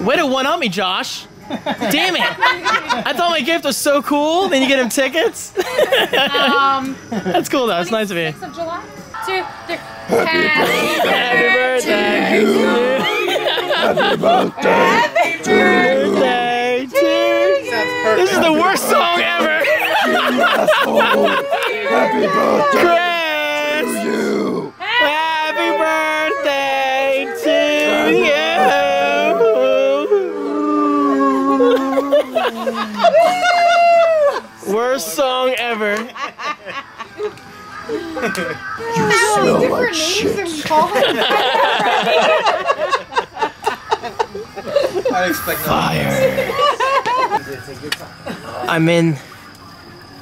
Way to one on me, Josh. Damn it. I thought my gift was so cool. Then you get him tickets. Um, <laughs> That's cool though. It's nice of you. 6th of July. Two, three. Happy Happy birthday to you. Happy birthday to you. This is the worst song ever. Happy birthday Chris. To you! Happy birthday to you. Worst song ever. different names and call it. I expect Fire. I'm in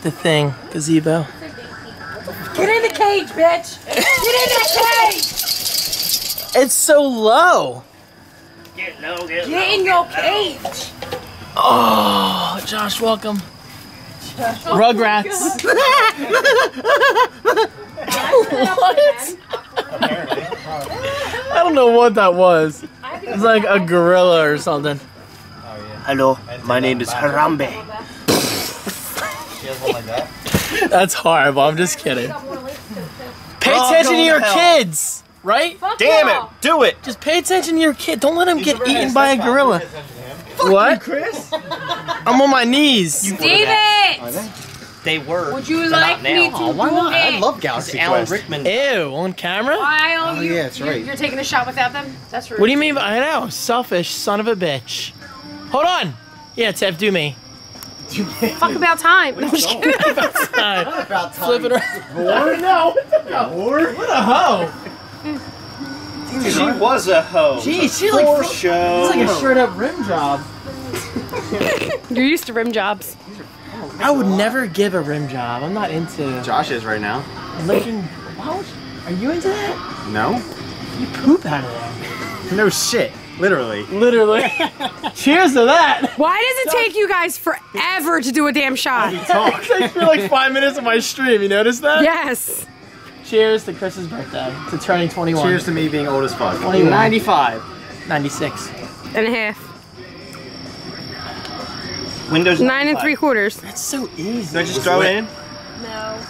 the thing, gazebo. Get in the cage, bitch. Get in that cage. It's so low. Get low, get Get in your cage. Oh, Josh, welcome. Oh Rugrats. <laughs> what? I don't know what that was. It's like a gorilla or something. Hello, my name is Harambe. She has one like that. That's horrible. I'm just kidding. Pay Oh, attention to your hell. kids, right? Fuck Damn y'all. it, do it. Just pay attention to your kid. Don't let him get eaten by a gorilla. What? Chris? <laughs> I'm on my knees. David, They were. would you like me to Oh, why move not? I love It's Galaxy Alan Quest. Rickman. Ew, on camera? While Oh, you, yeah, that's you're- right. You're taking a shot without them? That's rude. What do you mean? by- I know, selfish son of a bitch. Hold on. Yeah, Tev, do me. Fuck about time. No, I'm just <laughs> kidding. Uh, About time. flip it around. <laughs> no, what a hoe. She was a hoe. Jeez, she like For it's show. like a straight up rim job. <laughs> You're used to rim jobs. I would never give a rim job. I'm not into Josh is right now. licking. Why Are you into that? No? You poop out of there. No shit. Literally. Literally. <laughs> Cheers to that. Why does it take you guys forever to do a damn shot? Talk. <laughs> Takes me like five minutes of my stream. You notice that? Yes. Cheers to Chris's birthday. To turning 21. Cheers to me being old as fuck. 21. 95. 96. And a half. Windows Nine and three quarters. That's so easy. Do I just throw it in? No.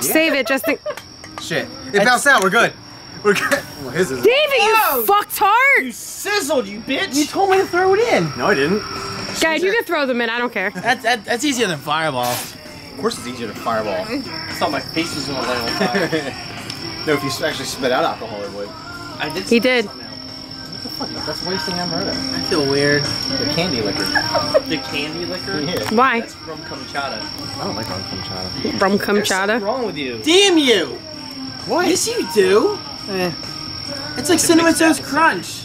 Save it just in. Shit. It bounced out. We're good. We're good. Well, his is. David, you fucked hard. You sizzled, you bitch! You told me to throw it in. No, I didn't. Guys, you can throw them in. I don't care. That's that, that's easier than fireball. Of course, it's easier to fireball. I thought my face was gonna light on fire. no, if you actually spit out alcohol, it would. I did. He did. What the fuck? That's wasting Amaretto. I feel weird. The candy liquor. <laughs> The candy liquor? Yeah. Why? That's from Kamchata. I don't like rum chata. Rum What's chata. wrong with you? Damn you! What? Yes, you do. Eh. It's like cinnamon toast crunch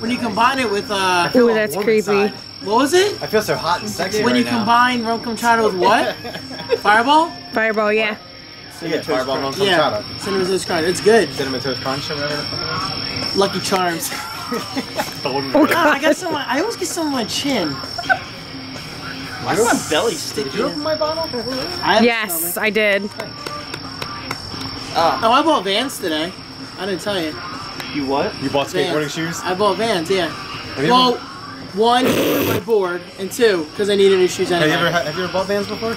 when you combine it with uh. Ooh, that's warm creepy. inside. What was it? I feel so hot and sexy When right you now. combine rum chata with what? <laughs> Fireball? Fireball, yeah. yeah, fireball rum Yeah. chata. Cinnamon toast crunch. It's good. Cinnamon toast crunch or whatever Lucky Charms. it is. <laughs> Golden Oh, God, I got some. on my- I always get some on my chin. Why is my belly sticky? Did you open my bottle? I Yes, some. I did. Oh, I bought Vans today. I didn't tell you. You what? You bought Vans. skateboarding shoes? I bought Vans. Yeah. Have you Well, ever, one for my board, and two because I needed new shoes have anyway. you ever have you ever bought Vans before?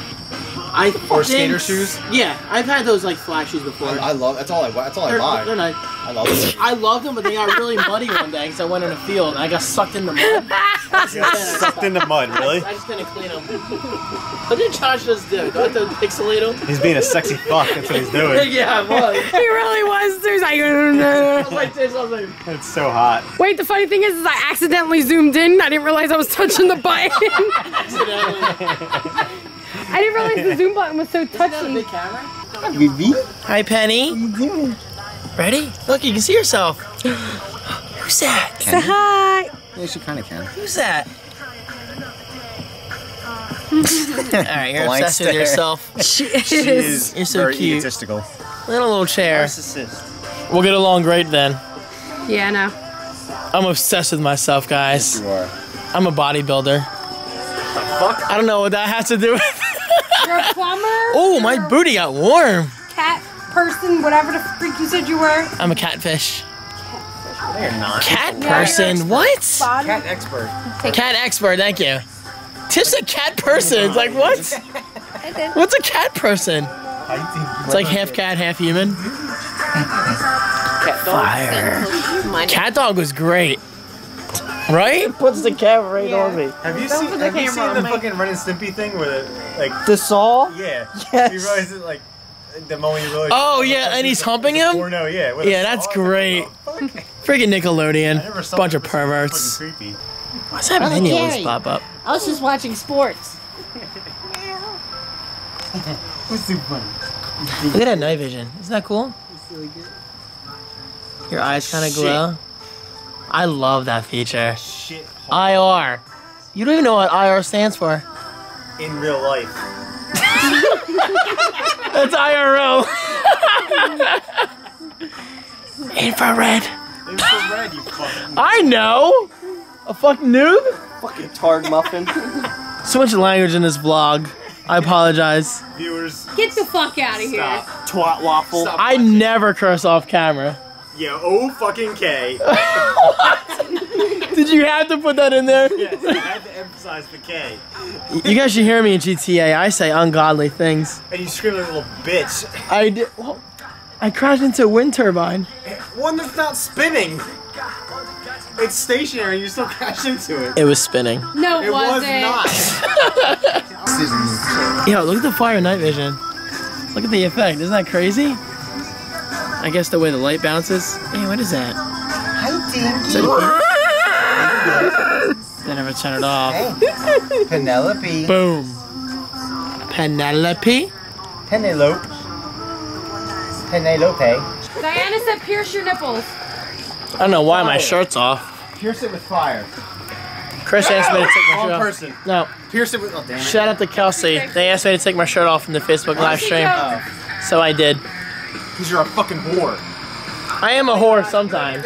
I Or think- skater shoes? Yeah, I've had those like flat shoes before. I, I love. That's all I. That's all I they're, buy. they're nice. I love them. I loved them, but they got really muddy one day because I went in a field and I got sucked in the mud. <laughs> Sucked in the mud, really? I just didn't clean them. What did Josh just do? Do I have to pixelate them? He's being a sexy fuck. That's what he's <laughs> doing. yeah, I was. <laughs> He really was. There's like, I was like this. I was like, It's so hot. wait. The funny thing is, is I accidentally zoomed in. I didn't realize I was touching the button. accidentally. I didn't realize the zoom button was so Is that a touchy. big camera? Hi, Penny. Ready? Look, you can see yourself. Who's that? Say hi. Yeah, she kind of can. Who's that? <laughs> All right, you're Blank obsessed with yourself. <laughs> She She is. is You're so very cute. egotistical. Little little chair. Narcissist. We'll get along great then. Yeah, I know. I'm obsessed with myself, guys. Yes, You are. I'm a bodybuilder. The Fuck. I don't know what that has to do with. You're a plumber. oh, my booty got warm. cat person, whatever the freak you said you were. I'm a catfish. No, you're not. Cat Yeah, person? What? Cat expert. Cat expert, thank you. Just a cat person. It's like what? What's a cat person? It's like half cat, half human. Fire. Cat dog was great. Right? Puts the camera right on me. Have you seen? Have you seen the fucking Ren and Stimpy thing where, it, like, The saw? yeah, Yes. you realize it, like, the moment you realize. Oh, yeah, and he's humping him? Or no, yeah. Yeah, that's great. Freaking Nickelodeon. Bunch of perverts. Fucking creepy. Why's that menu always pop up? I was just watching sports. What's so funny? Look at that night vision. Isn't that cool? Your eyes kind of glow. I love that feature. Shit. IR. You don't even know what IR stands for. In real life. <laughs> That's IRL. Infrared. Infrared, you fucking. I know. A fucking noob. Fucking tard muffin. <laughs> So much language in this vlog. I apologize. Viewers, Get the fuck out of here. Twat waffle. Stop. I never curse off camera. Yeah, oh fucking K. <laughs> Did you have to put that in there? yes, I had to emphasize the K. You guys should hear me in GTA. I say ungodly things. And you scream like a little bitch. I did. Well, I crashed into a wind turbine. One that's not spinning. It's stationary. You still crashed into it. It was spinning. No, It was wasn't. not. <laughs> Yo, look at the fire night vision. Look at the effect. Isn't that crazy? I guess the way the light bounces. Hey, what is that? Hi, Is that a- They <laughs> never turn it off. Dinky. Penelope. Boom. Penelope. Penelope. Penelope. Diana said pierce your nipples. I don't know why my shirt's off. Pierce it with fire. Chris asked me to take my Wrong shirt off. person. No. Pierce it with. Oh damn it. Shout out to Kelsey. They asked me to take my shirt off from the Facebook live stream. So I did. Because you're a fucking whore. I am a whore sometimes.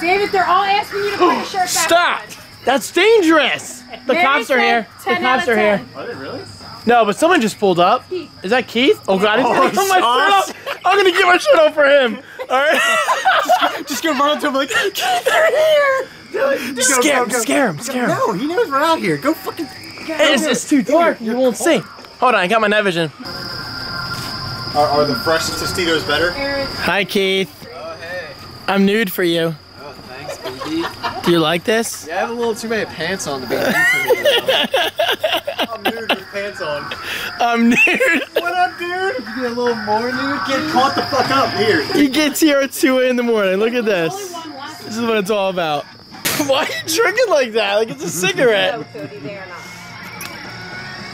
David, they're all asking you to put your <gasps> shirt back Stop! on. That's dangerous! The Mary cops are said here. The 10 out cops of are here. Are they really? No, but someone just pulled up. Keith. Is that Keith? Oh god, he's Oh, gonna put my sauce. shirt up. I'm gonna get my shirt off for him. Alright? <laughs> Just go run up to him like, <laughs> Keith, They're here! Go, Scare go, him, go. scare him, scare him. No, he knows we're out here. Go fucking. It's, it's too dark. You won't see. Hold on, I got my night vision. Are, are the fresh Tostitos better? Hi, Keith. Oh, I'm nude for you. Oh, thanks, baby. Do you like this? Yeah, I have a little too many pants on to be nude for me. I'm nude with pants on. I'm nude. <laughs> What up, dude? If you get a little more nude, get caught the fuck up here. He gets here at 2 in the morning. Look at this. This is what it's all about. <laughs> Why are you drinking like that? Like it's a <laughs> cigarette.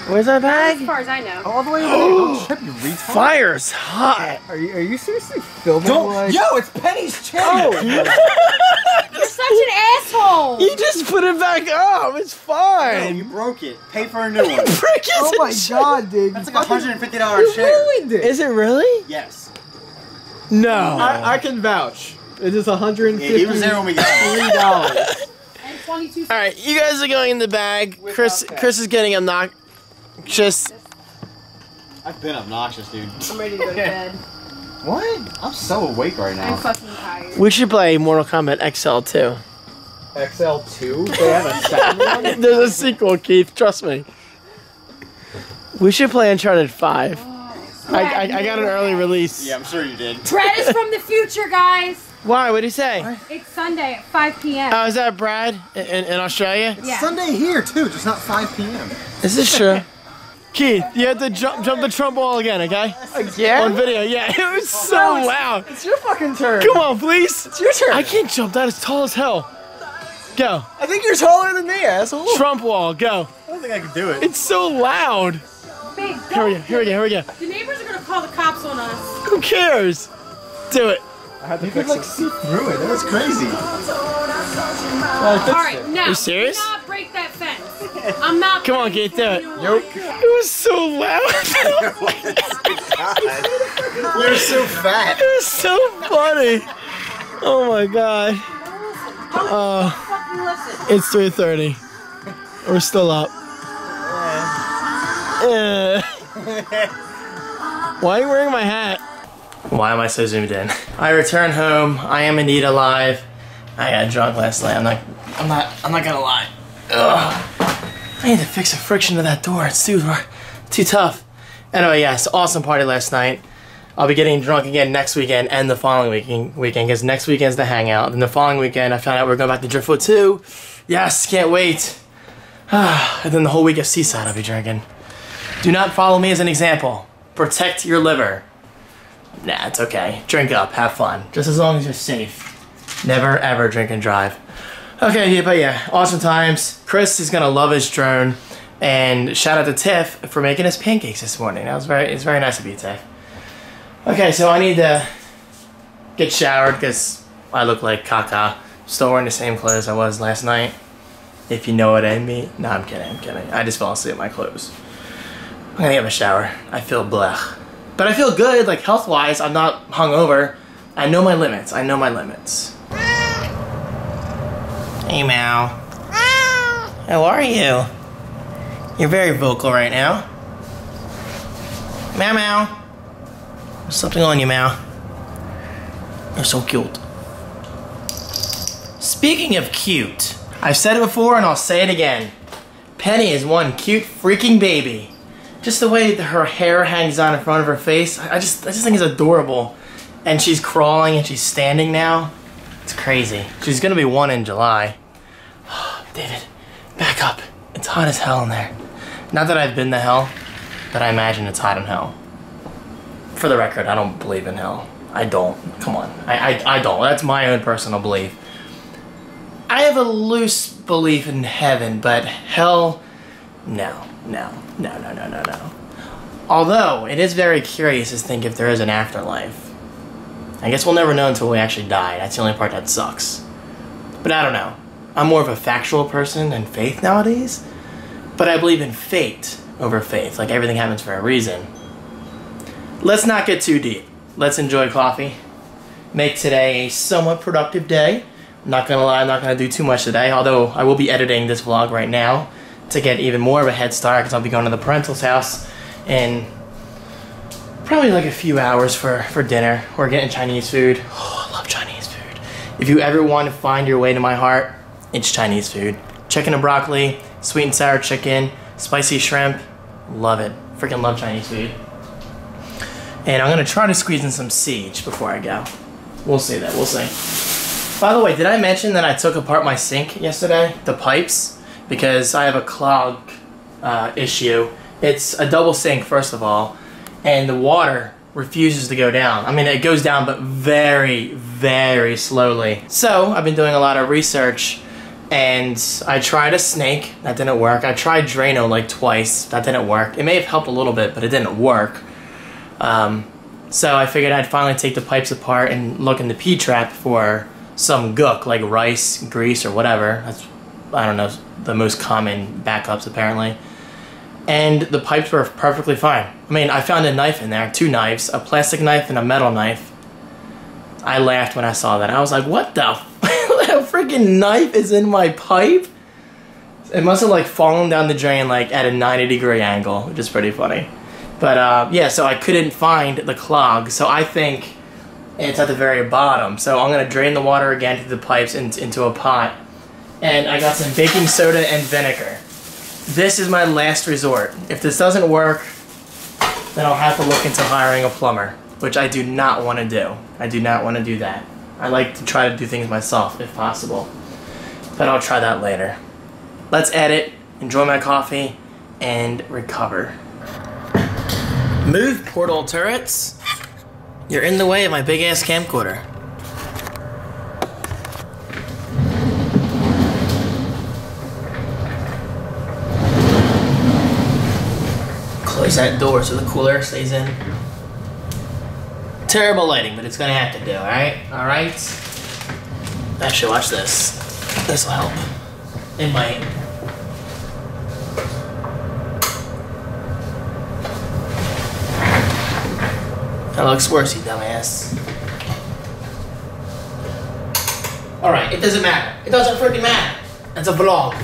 Where's our bag? As far as I know. All the way over there. <gasps> Oh, Don't trip, you retard. Fire's hot. Are you, are you seriously filming Don't. like... Yo, it's Penny's chair. Oh. <laughs> You're such an asshole. You just put it back up. It's fine. No, fine. you broke it. Pay for a new one. <laughs> Frick is Oh a my sh- god, dude. That's you like a hundred and fifty dollar You chair. ruined it. Is it really? Yes. No. I, I can vouch. It is $153. Yeah, he was there when we got it. <laughs> And 22 All right, you guys are going in the bag. Chris, Chris is getting obnoxious. I've been obnoxious, dude. I'm ready to go to <laughs> bed. What? I'm so awake right now. I'm fucking tired. We should play Mortal Kombat XL too. XL2? They have a second <laughs> one? There's a sequel, Keith. Trust me. We should play Uncharted 5. I, I, I got an early release. Yeah, I'm sure you did. Brad is from the future, guys. Why? What did he say? It's Sunday at 5 p.m. Oh, is that Brad in, in, in Australia? yeah. Sunday here too, just not 5 p.m. Is this true? <laughs> Keith, you have to jump jump the Trump wall again, okay? Again? On video, yeah. <laughs> It was so loud. It's your fucking turn. Come on, please. It's your turn. I can't jump that as tall as hell. Go. I think you're taller than me, asshole. Trump wall, go. I don't think I can do it. It's so loud. Babe, Here we go, here we go, here we go. The neighbors are gonna call the cops on us. Who cares? Do it. I had to You could fix like it. see through it. That was crazy. Well, All right, it. now. you serious? Do not break that fence. I'm not. Come on, get Keith, for do it. Nope. It was so loud. <laughs> You're so fat. it was so funny. Oh my god. Uh, it's 3.30. We're still up. Eh. <laughs> Why are you wearing my hat? Why am I so zoomed in? I return home. I am indeed alive. I got drunk last night. I'm not. I'm not. I'm not gonna lie. Ugh. I need to fix the friction of that door. It's too too tough. Anyway, yes, awesome party last night. I'll be getting drunk again next weekend and the following weekend. Weekend because next weekend's the hangout. Then the following weekend, I found out we're going back to Driftwood too. Yes, can't wait. <sighs> and then the whole week of Seaside, I'll be drinking. Do not follow me as an example. Protect your liver. Nah, it's okay. Drink up, have fun. Just as long as you're safe. Never ever drink and drive. Okay, yeah, but yeah, awesome times. Chris is gonna love his drone. And shout out to Tiff for making us pancakes this morning. That was very, it's very nice of you, Tiff. Okay, so I need to get showered because I look like caca. Still wearing the same clothes I was last night. If you know what I mean. No, I'm kidding, I'm kidding. I just fell asleep in my clothes. I'm gonna get my shower. I feel blech. But I feel good, like health wise, I'm not hungover. I know my limits. I know my limits. Hey, Meow. How are you? You're very vocal right now. Meow, meow. There's something on you, Meow. You're so cute. Speaking of cute, I've said it before and I'll say it again. Penny is one cute freaking baby. Just the way her hair hangs down in front of her face, I just, I just think it's adorable. And she's crawling and she's standing now. It's crazy. She's gonna be one in July. <sighs> David, back up. It's hot as hell in there. Not that I've been to hell, but I imagine it's hot in hell. For the record, I don't believe in hell. I don't. Come on. I, I, I don't. That's my own personal belief. I have a loose belief in heaven, but hell, no, no, no, no, no, no, no. Although, it is very curious to think if there is an afterlife. I guess we'll never know until we actually die. That's the only part that sucks. But I don't know. I'm more of a factual person than faith nowadays. But I believe in fate over faith. Like everything happens for a reason. Let's not get too deep. Let's enjoy coffee. Make today a somewhat productive day I'm Not gonna lie, I'm not gonna do too much today, although I will be editing this vlog right now to get even more of a head start because I'll be going to the parental's house in probably like a few hours for, for dinner. We're getting Chinese food. <sighs> Oh, I love Chinese food. If you ever want to find your way to my heart, it's Chinese food. Chicken and broccoli, sweet and sour chicken, spicy shrimp. Love it. Freaking love Chinese food. And I'm gonna try to squeeze in some siege before I go. We'll see that, we'll see. By the way, did I mention that I took apart my sink yesterday? The pipes? Because I have a clog uh, issue. It's a double sink, first of all, and the water refuses to go down. I mean, it goes down, but very, very slowly. So, I've been doing a lot of research, and I tried a snake. That didn't work. I tried Drano like twice. That didn't work. It may have helped a little bit, but it didn't work. Um, so I figured I'd finally take the pipes apart and look in the P-trap for some gook, like rice, grease, or whatever. That's, I don't know, the most common backups apparently. And the pipes were perfectly fine. I mean, I found a knife in there, two knives, a plastic knife and a metal knife. I laughed when I saw that. I was like, what the f- <laughs> a freaking knife is in my pipe? It must have like fallen down the drain like at a 90 degree angle, which is pretty funny. But uh, yeah, so I couldn't find the clog, so I think it's at the very bottom. So I'm gonna drain the water again through the pipes in, into a pot. And I got some baking soda and vinegar. This is my last resort. If this doesn't work, then I'll have to look into hiring a plumber, which I do not want to do. I do not want to do that. I like to try to do things myself if possible. But I'll try that later. Let's edit, enjoy my coffee, and recover. Move, portal turrets. You're in the way of my big ass camcorder. Close that door so the cool air stays in. Terrible lighting, but it's gonna have to do, alright? Alright? Actually, watch this. This will help. It might. That looks worse, you dumbass. Alright, it doesn't matter. It doesn't freaking matter. It's a vlog.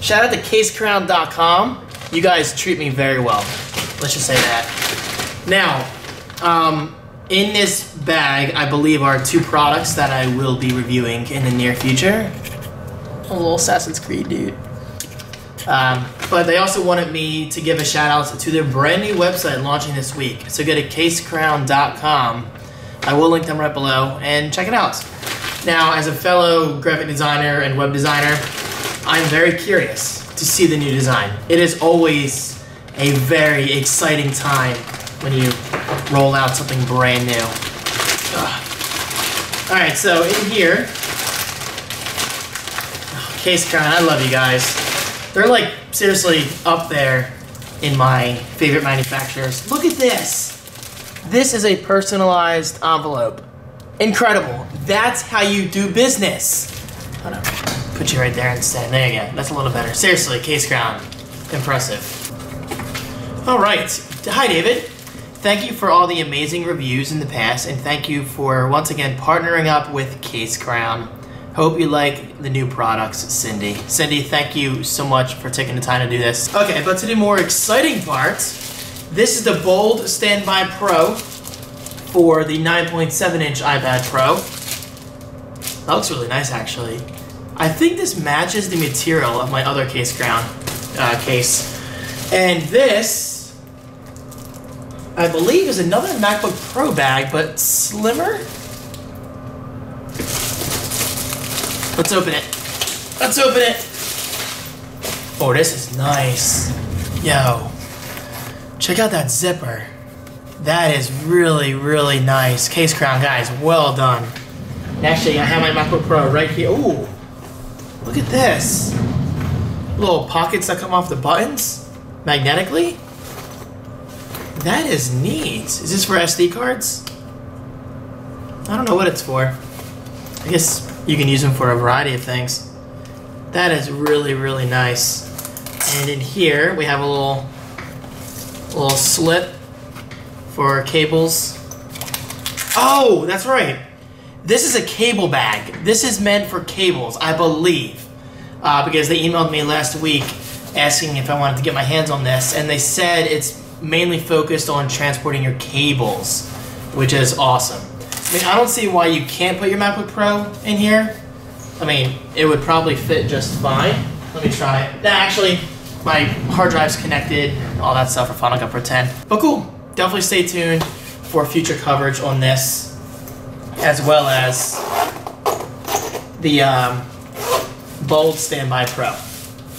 Shout out to casecrown.com. You guys treat me very well. Let's just say that. Now, um, in this bag, I believe are two products that I will be reviewing in the near future. A little Assassin's Creed dude. Um, but they also wanted me to give a shout out to their brand new website launching this week. So go to casecrown.com. I will link them right below and check it out. Now, as a fellow graphic designer and web designer, I'm very curious to see the new design. It is always a very exciting time when you roll out something brand new. Ugh. All right, so in here, oh, Case Crown, I love you guys. They're like seriously up there in my favorite manufacturers. Look at this. This is a personalized envelope. Incredible. That's how you do business. Put you right there instead. There you go. That's a little better. Seriously, Case Crown. Impressive. All right. Hi, David. Thank you for all the amazing reviews in the past, and thank you for once again partnering up with Case Crown. Hope you like the new products, Cindy. Cindy, thank you so much for taking the time to do this. Okay, but to the more exciting part, this is the Bold Standby Pro for the 9.7 inch iPad Pro. That looks really nice, actually. I think this matches the material of my other case crown uh, case. And this, I believe, is another MacBook Pro bag, but slimmer. Let's open it. Let's open it. Oh, this is nice. Yo, check out that zipper. That is really, really nice. Case crown, guys, well done. Actually, I have my MacBook Pro right here. Ooh, look at this. Little pockets that come off the buttons magnetically. That is neat. Is this for SD cards? I don't know what it's for. I guess you can use them for a variety of things. That is really, really nice. And in here, we have a little, little slip for cables. Oh, that's right. This is a cable bag. This is meant for cables, I believe, uh, because they emailed me last week asking if I wanted to get my hands on this, and they said it's mainly focused on transporting your cables, which is awesome. I mean, I don't see why you can't put your MacBook Pro in here. I mean, it would probably fit just fine. Let me try it. Nah, actually, my hard drive's connected, all that stuff for Final Cut Pro 10. But cool, definitely stay tuned for future coverage on this, as well as the um, Bold Standby Pro.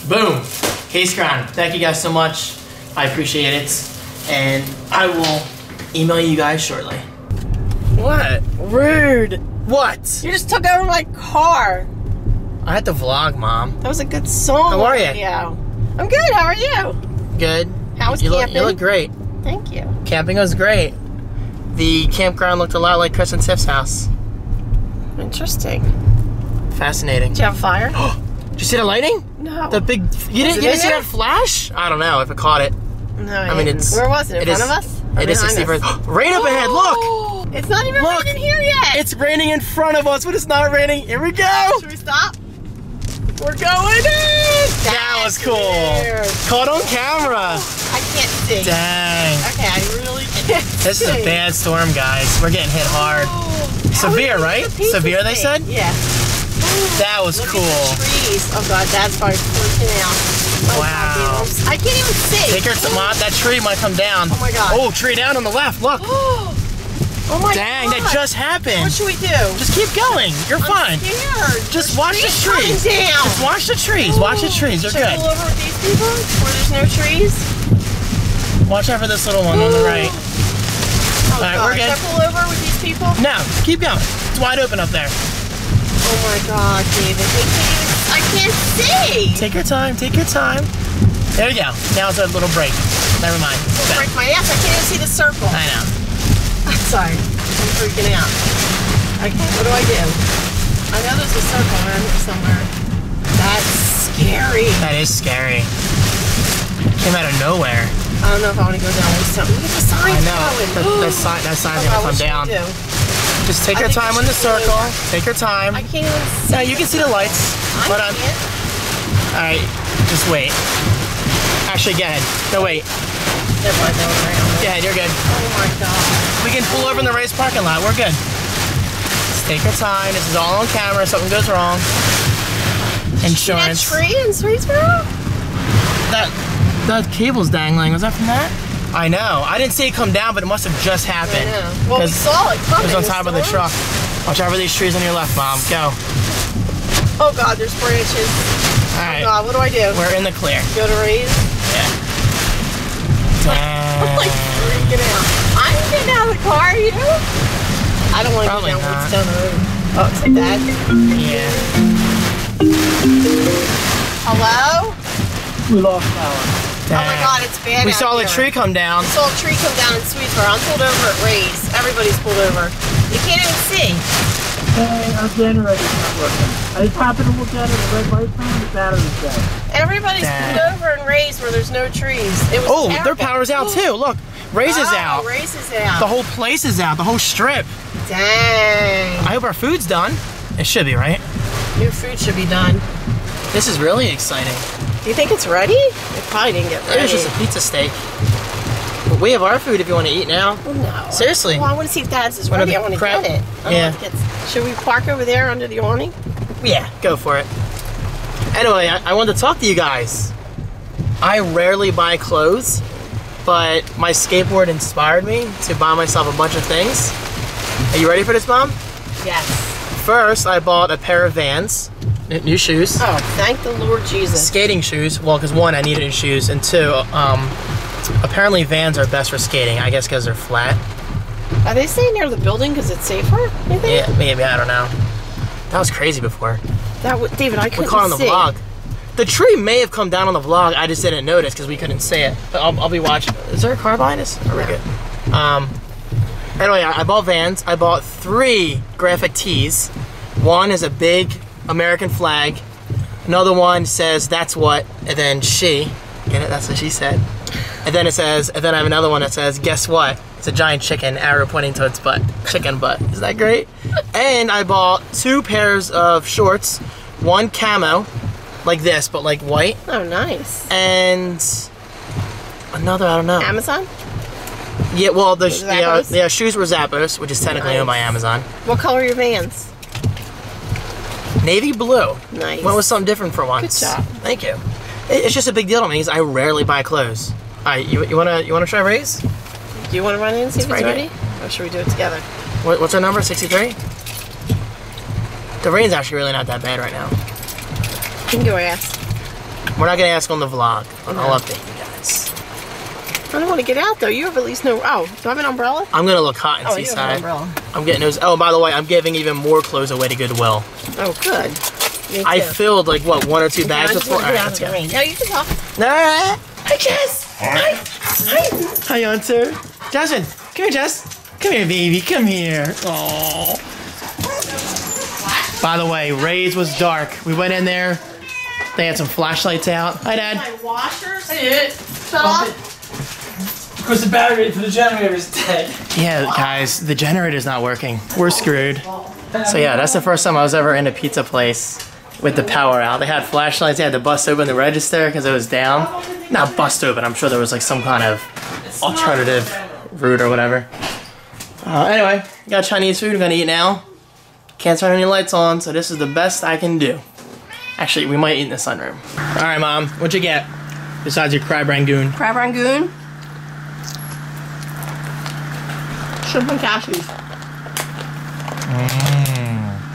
Boom! Case Crown. Thank you guys so much. I appreciate it. And I will email you guys shortly. What? Rude. What? You just took over my car. I had to vlog, Mom. That was a good song. How are you? Yeah. I'm good. How are you? Good. How was You look, camping? you look great. Thank you. Camping was great. The campground looked a lot like Chris and Tiff's house. Interesting. Fascinating. Did you have a fire? <gasps> Did you see the lighting? no. The big. You didn't, you didn't see that flash? I don't know if it caught it. no. I mean, didn't. it's. Where was it? In it front is- of us? Or It is behind 60 us? <gasps> Right up ahead. Look. <gasps> It's not even Look. raining here yet. It's raining in front of us, but it's not raining. Here we go. Should we stop? We're going in. That was cool. weird. Caught on camera. I can't see. Dang. Okay, I really can't <laughs> This is a bad storm, guys. We're getting hit hard. How Severe, right? Severe, they said? thing? Yeah. That was Look cool. At the trees. Oh god, that's probably freaking out. Oh, Wow. God, I'm s- I can't even see. Take your <gasps> Mom, That tree might come down. Oh my God. Oh, tree down on the left. Look. Oh my god. Dang, god. that just happened. What should we do? Just keep going. You're fine. I'm scared. Just There's watch the trees down. Just watch the trees. Watch the trees. They're Should good. pull over with these people where there's no trees? Watch out for this little one on the right. Oh right, god. we're good. Should I pull over with these people? No, keep going. It's wide open up there. Oh my god, David. I can't see. Take your time. Take your time. There you go. Now it's a little break. Never mind. Break my ass. I can't even see the circle. I know. I'm sorry. I'm freaking out. Okay, what do I do? I know there's a circle around here somewhere. That's scary. That is scary. Came out of nowhere. I don't know if I want to go down this time. Look at the sign I know. going. That, that sign. That sign's Oh, gonna come down. do? Just take I your time on the circle. over. Take your time. I can't even see. No, you can see the lights. I on. can't. All right. Just wait. Actually, go ahead. No, wait. Never mind, that was around. Go. You're good. Oh my god. We can pull over in the race parking lot. We're good. Just take your time. This is all on camera. If something goes wrong. Insurance. That Insurance. tree in Swedesboro? That that cable's dangling. Was that from that? I know. I didn't see it come down, but it must have just I happened. know. Well, we saw it It was on top of the truck. Watch out for these trees on your left, Mom. Go. Oh god, there's branches. All Oh god, what do I do? We're in the clear. Go to Ray's? Yeah. I'm like freaking out. I'm getting out of the car, you know? I don't want to go Probably down not. the road. Oh, it's like that. Yeah. Hello? We lost power. Oh my god, it's bad We out saw the here. tree come down. We saw a tree come down in Swedesboro. I'm pulled over at Ray's. Everybody's pulled over. You can't even see. Hey, our generator's not working. I just happened to look at it, the red light's on, the battery's dead. Everybody's pulled over in Ray's where there's no trees. It was Oh, their power's out too. Look, Ray's is Oh, out. Ray's is out. The whole place is out. The whole strip. Dang. I hope our food's done. It should be, right? Your food should be done. This is really exciting. Do you think it's ready? It probably didn't get ready. There's just a pizza steak. But we have our food if you want to eat now. No. Seriously. Well, I want to see if Dad's is ready. I want to get it. I Yeah. get- Should we park over there under the awning? Yeah, go for it. Anyway, I, I wanted to talk to you guys. I rarely buy clothes, but my skateboard inspired me to buy myself a bunch of things. Are you ready for this, Mom? Yes. First, I bought a pair of Vans, new shoes, Oh, thank the Lord Jesus. skating shoes. Well, because one, I needed new shoes, and two, um, apparently Vans are best for skating. I guess because they're flat. Are they staying near the building because it's safer? Think? Yeah, maybe I don't know. That was crazy before. That would, David, I couldn't caught on the see. vlog. The tree may have come down on the vlog. I just didn't notice because we couldn't see it. But I'll, I'll be watching. Is there a car behind us? Are we good? Um. Anyway, I, I bought Vans. I bought three graphic tees. One is a big American flag. Another one says "That's what," and then she. Get it? That's what she said. And then it says, and then I have another one that says, "Guess what?" It's a giant chicken arrow pointing to its butt. Chicken butt. Is that great? and I bought two pairs of shorts, one camo, like this, but like white, Oh, nice. and another I don't know. Amazon? Yeah, well the the, the shoes were Zappos, which is technically owned by Amazon. What color are your vans? Navy blue. Nice. Went with something different for once. Good job. Thank you. It's just a big deal to me because I rarely buy clothes. All right, you, you wanna you wanna try Ray's? Do you want to run in and see if it's right ready? Or should we do it together? What, what's our number? 63? The rain's actually really not that bad right now. You can go ask. We're not gonna ask on the vlog. but I'll update you guys. I don't want to get out though. You have at least no. Oh, do I have an umbrella? I'm gonna look hot in Oh, you have an Seaside. umbrella. I'm getting those. Oh, by the way, I'm giving even more clothes away to Goodwill. Oh, good. I filled like what one or two bags just before. All right, let's go. No, you can talk. Alright. Hi, Jess. Hi. Hi. Hi, Hunter. Justin, come here, Jess. Come here, baby. Come here. Oh. By the way, Ray's was dark. We went in there. They had some flashlights out. Hi, Dad. My washers. Shut up. Because the battery for the generator is dead. Yeah, guys, the generator's not working. We're screwed. So yeah, that's the first time I was ever in a pizza place with the power out. They had flashlights. They had to bust open the register because it was down. Not bust open. I'm sure there was like some kind of alternative route or whatever. Uh, anyway, got Chinese food. I'm gonna eat now. Can't turn any lights on, so this is the best I can do. Actually, we might eat in the sunroom. All right, mom. What'd you get? Besides your crab rangoon. Crab rangoon. Shrimp and cashews.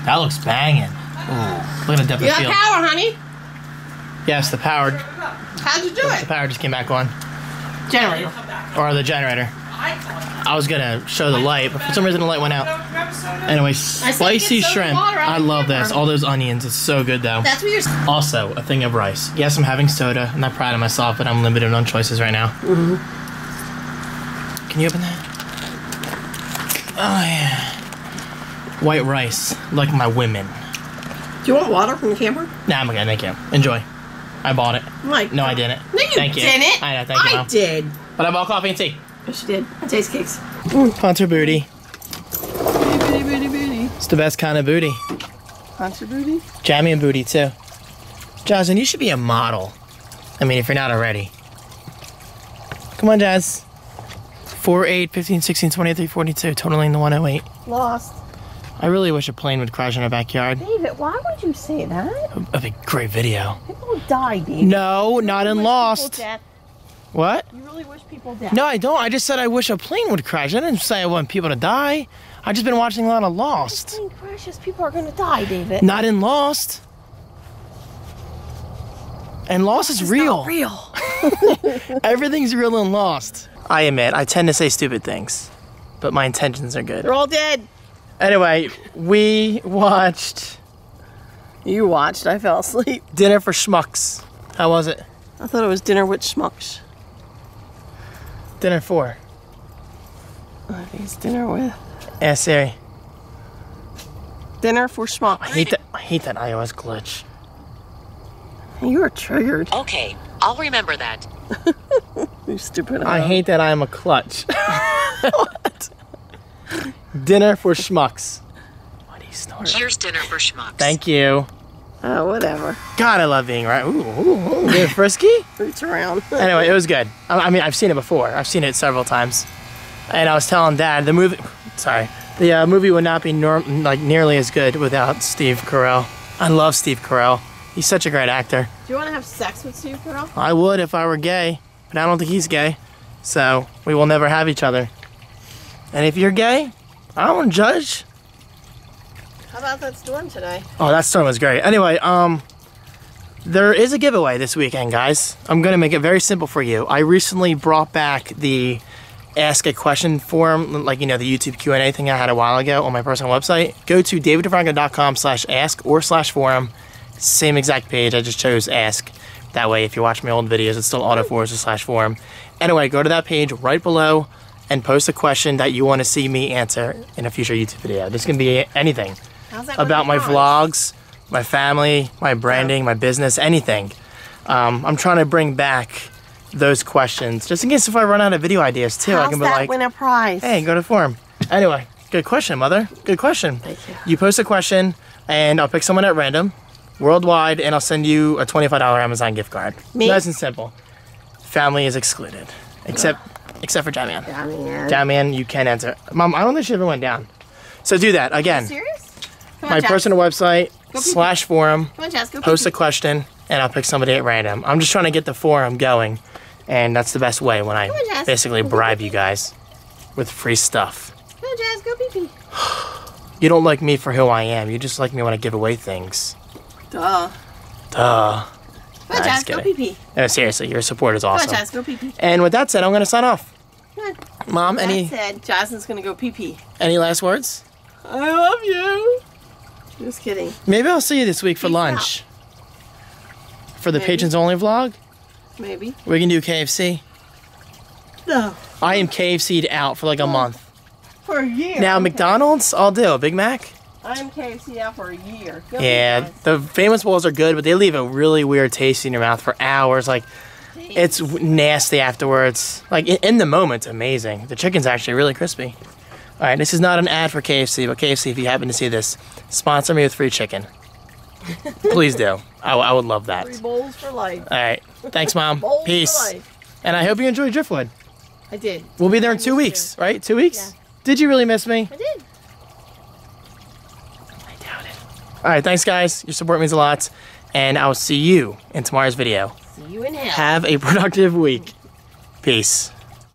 That looks banging. Ooh, look at the depth You of got field. power, honey. Yes, the power. How'd you do The it? The power just came back on. Generator. Or the generator. I was gonna show the light, but for some reason the light went out. Anyway, spicy get shrimp. I love this. All those onions. It's so good though. That's what you're. Also, a thing of rice. Yes, I'm having soda. I'm not proud of myself, but I'm limited on choices right now. Mm-hmm. Can you open that? Oh yeah. White rice, like my women. Do you want water from the camper? Nah, I'm okay. Thank you. Enjoy. I bought it. Mike. No, I uh, didn't. No, you Thank you. didn't. I know. Thank you, I Mom. did. But I bought coffee and tea. Yes, you did. Tastykakes. Mm, Hunter booty. Booty, booty, booty. It's the best kind of booty. Hunter booty. Jammy and booty too. Jasmine, you should be a model. I mean, if you're not already. Come on, Jazz. 4, 8, 15, 16, 23, 42, totaling the 108. Lost. I really wish a plane would crash in our backyard. David, why would you say that? That'd be a great video. People die, David. No, not in Lost. What? You really wish people dead. No, I don't. I just said I wish a plane would crash. I didn't say I want people to die. I've just been watching a lot of Lost. Plane crashes, people are gonna die, David. Not in Lost. And Lost is real. Real. <laughs> Everything's real and Lost. I admit, I tend to say stupid things, but my intentions are good. They're all dead. Anyway, we watched You watched. I fell asleep. Dinner for Schmucks. How was it? I thought it was dinner with schmucks. Dinner for? I think it's dinner with Ask Siri. dinner for schmucks. I hate that. I hate that iOS glitch. You are triggered. Okay, I'll remember that. <laughs> You stupid. I hate that I'm a clutch. <laughs> what? Dinner for Schmucks. Why do you snort? Here's dinner for schmucks. Thank you. Oh, whatever. God, I love being right. Ooh, ooh, ooh. Get frisky. <laughs> Roots around. anyway, it was good. I, I mean, I've seen it before. I've seen it several times. And I was telling Dad the movie. Sorry, the uh, movie would not be norm, like nearly as good without Steve Carell. I love Steve Carell. He's such a great actor. Do you want to have sex with Steve Carell? I would if I were gay, but I don't think he's gay. So we will never have each other. And if you're gay, I don't judge. How about that storm today? Oh, that storm was great. Anyway, um, there is a giveaway this weekend, guys. I'm gonna make it very simple for you. I recently brought back the ask a question form, like you know the YouTube Q and A thing I had a while ago on my personal website. Go to daviddifranco.com/ask or slash forum. Same exact page. I just chose ask. That way, if you watch my old videos, it's still auto forwards or slash forum. Anyway, go to that page right below and post a question that you want to see me answer in a future YouTube video. This can be anything How's about my vlogs, my family, my branding, my business, anything. Um, I'm trying to bring back those questions just in case if I run out of video ideas too, I can be that like, win a prize? hey, go to forum. Anyway, Good question, mother. Good question. Thank you. You post a question, and I'll pick someone at random, worldwide, and I'll send you a twenty-five dollar Amazon gift card. Me? Nice and simple. Family is excluded, except except for Jamian. I mean, Jamian, you can answer. Mom, I don't think she ever went down. So do that again. serious? Come on, My Jazz. personal website pee-pee. slash forum. Come on, Jazz. Go Post a question, and I'll pick somebody at random. I'm just trying to get the forum going, and that's the best way when I on, basically bribe you guys with free stuff. Come on, Jazz. Go pee pee. You don't like me for who I am. You just like me when I give away things. Duh. Duh. Come on, Nah, Jazz. just Go pee pee. No, seriously, your support is Come on, awesome. Go pee pee. And with that said, I'm gonna sign off. Mom, That any said, Jasmine's gonna go pee pee. any last words? I love you. Just kidding. Maybe I'll see you this week for Peace lunch. For the Maybe. patrons only vlog, Maybe. we can do KFC. No. I am KFC'd out for like a oh. month. For a year. Now I'm McDonald's, I'll do Big Mac. I'm KFC out for a year. Go Yeah, the famous bowls are good, but they leave a really weird taste in your mouth for hours. Like it's nasty afterwards. Like in, the moment, amazing. The chicken's actually really crispy. All right, this is not an ad for KFC, but KFC, if you happen to see this, sponsor me with free chicken. <laughs> Please do. I would love that. Bowls for life. All right, thanks, mom. Bowls Peace. for life. And I hope you enjoy Driftwood. I did. We'll be there in two weeks, right? Two weeks. Yeah. Did you really miss me? I did. I doubt it. All right, thanks, guys. Your support means a lot, and I'll see you in tomorrow's video. See you in hell. Have a <laughs> productive week. Peace.